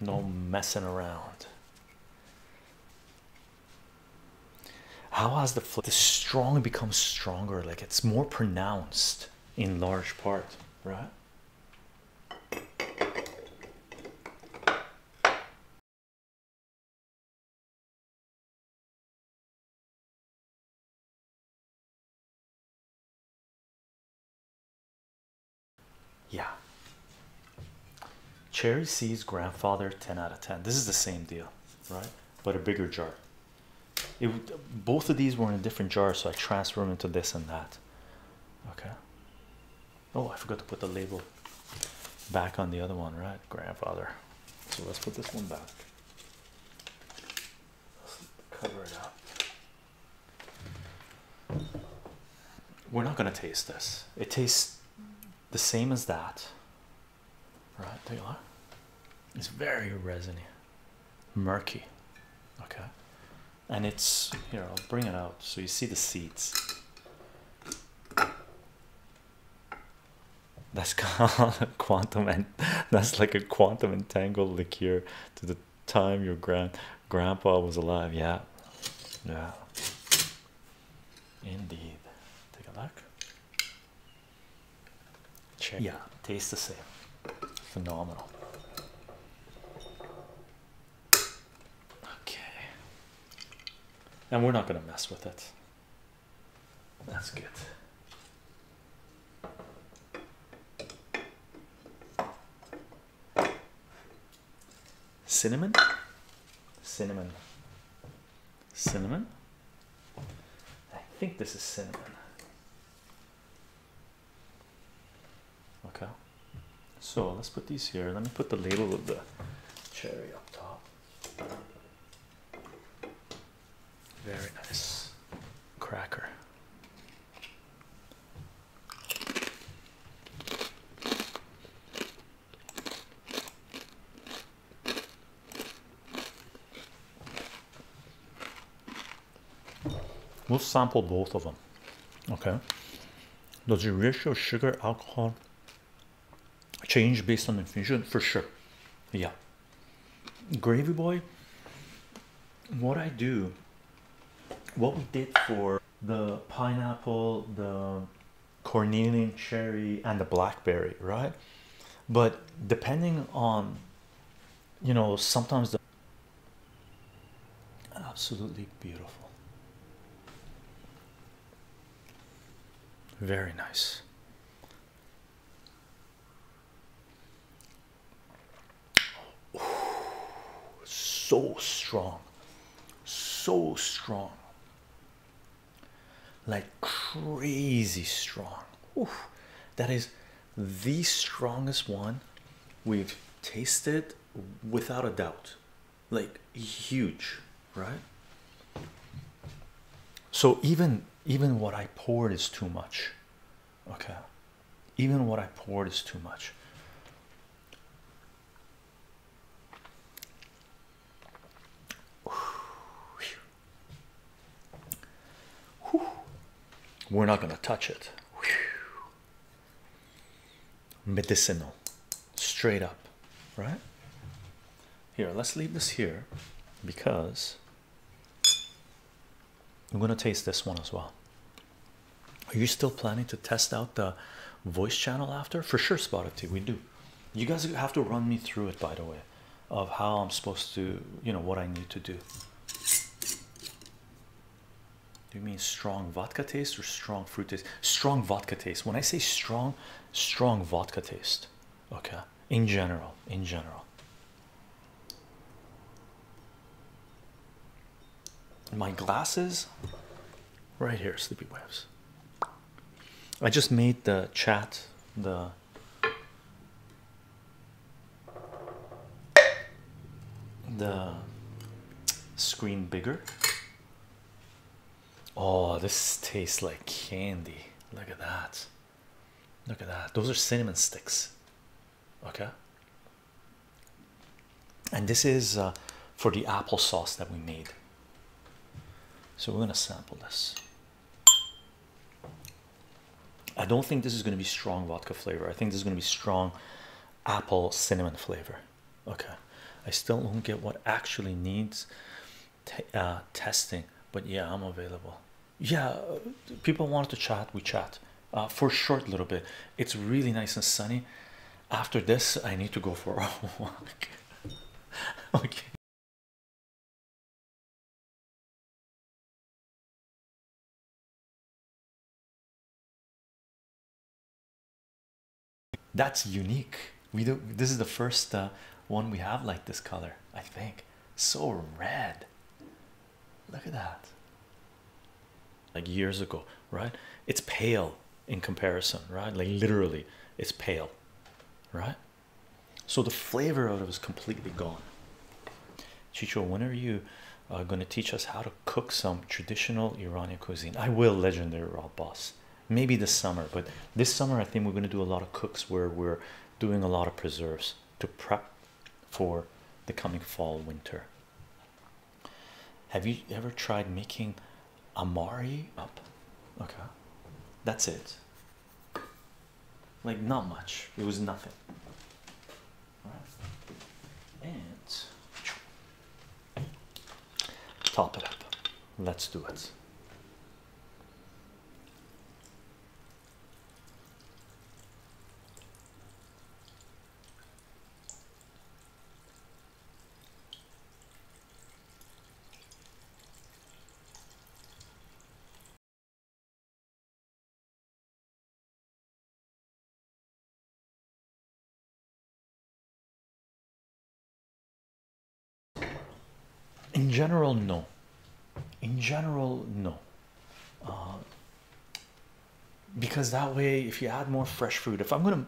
no messing around. How has the the strong becomes stronger? Like it's more pronounced in large part right yeah cherry seeds grandfather 10 out of 10 this is the same deal right? But a bigger jar. It both of these were in a different jar so i transfer them into this and that. Okay. Oh i forgot to put the label back on the other one right? Grandfather. So let's put this one back. Cover it up. We're not going to taste this. It tastes the same as that. Right? Take a look it's very resiny. Murky. Okay. And it's here i'll bring it out so you see the seeds. That's called quantum and that's like a quantum entangled liqueur to the time your grand grandpa was alive. Yeah. Yeah. Indeed. Take a look. Check. Yeah. Tastes the same. Phenomenal okay and we're not going to mess with it. That's good. Cinnamon? Cinnamon. Cinnamon? I think this is cinnamon. Okay. So let's put these here. Let me put the label of the cherry up top very nice cracker We'll sample both of them. Okay. Does your ratio sugar alcohol change based on infusion? For sure. Yeah. Gravy boy. What I do, what we did for the pineapple, the cornelian cherry, and the blackberry, right? But depending on, you know, sometimes the absolutely beautiful. Very nice. So strong. So strong like crazy strong. That is the strongest one we've tasted without a doubt. Like huge right? So even even what i poured is too much. Okay. Even what i poured is too much we're not going to touch it. Medicinal. Straight up right? Here let's leave this here because i'm going to taste this one as well. Are you still planning to test out the voice channel after? For sure tea we do. You guys have to run me through it by the way of how i'm supposed to you know what i need to do do you mean strong vodka taste or strong fruit taste? Strong vodka taste. When i say strong strong vodka taste. Okay. In general in general. My glasses? Right here sleepy waves i just made the chat the the screen bigger. Oh, this tastes like candy. Look at that. Look at that. Those are cinnamon sticks. Okay. And this is uh, for the apple sauce that we made. So we're going to sample this. I don't think this is going to be strong vodka flavor. I think this is going to be strong apple cinnamon flavor. Okay, I still don't get what actually needs uh, testing, but yeah, I'm available. Yeah, people wanted to chat. We chat uh, for a short little bit. It's really nice and sunny. After this, I need to go for a walk. okay. That's unique. We do. This is the first uh, one we have like this color. I think so red. Look at that. Like years ago, right? It's pale in comparison, right? Like literally, it's pale, right? So the flavor of it is completely gone. Chycho, when are you uh, going to teach us how to cook some traditional Iranian cuisine? I will, legendary raw boss. Maybe this summer, but this summer I think we're going to do a lot of cooks where we're doing a lot of preserves to prep for the coming fall winter. Have you ever tried making amari up? Okay, that's it. Like, not much, it was nothing. And top it up. Let's do it. In general, no. In general, no. Uh, because that way, if you add more fresh fruit, if I'm gonna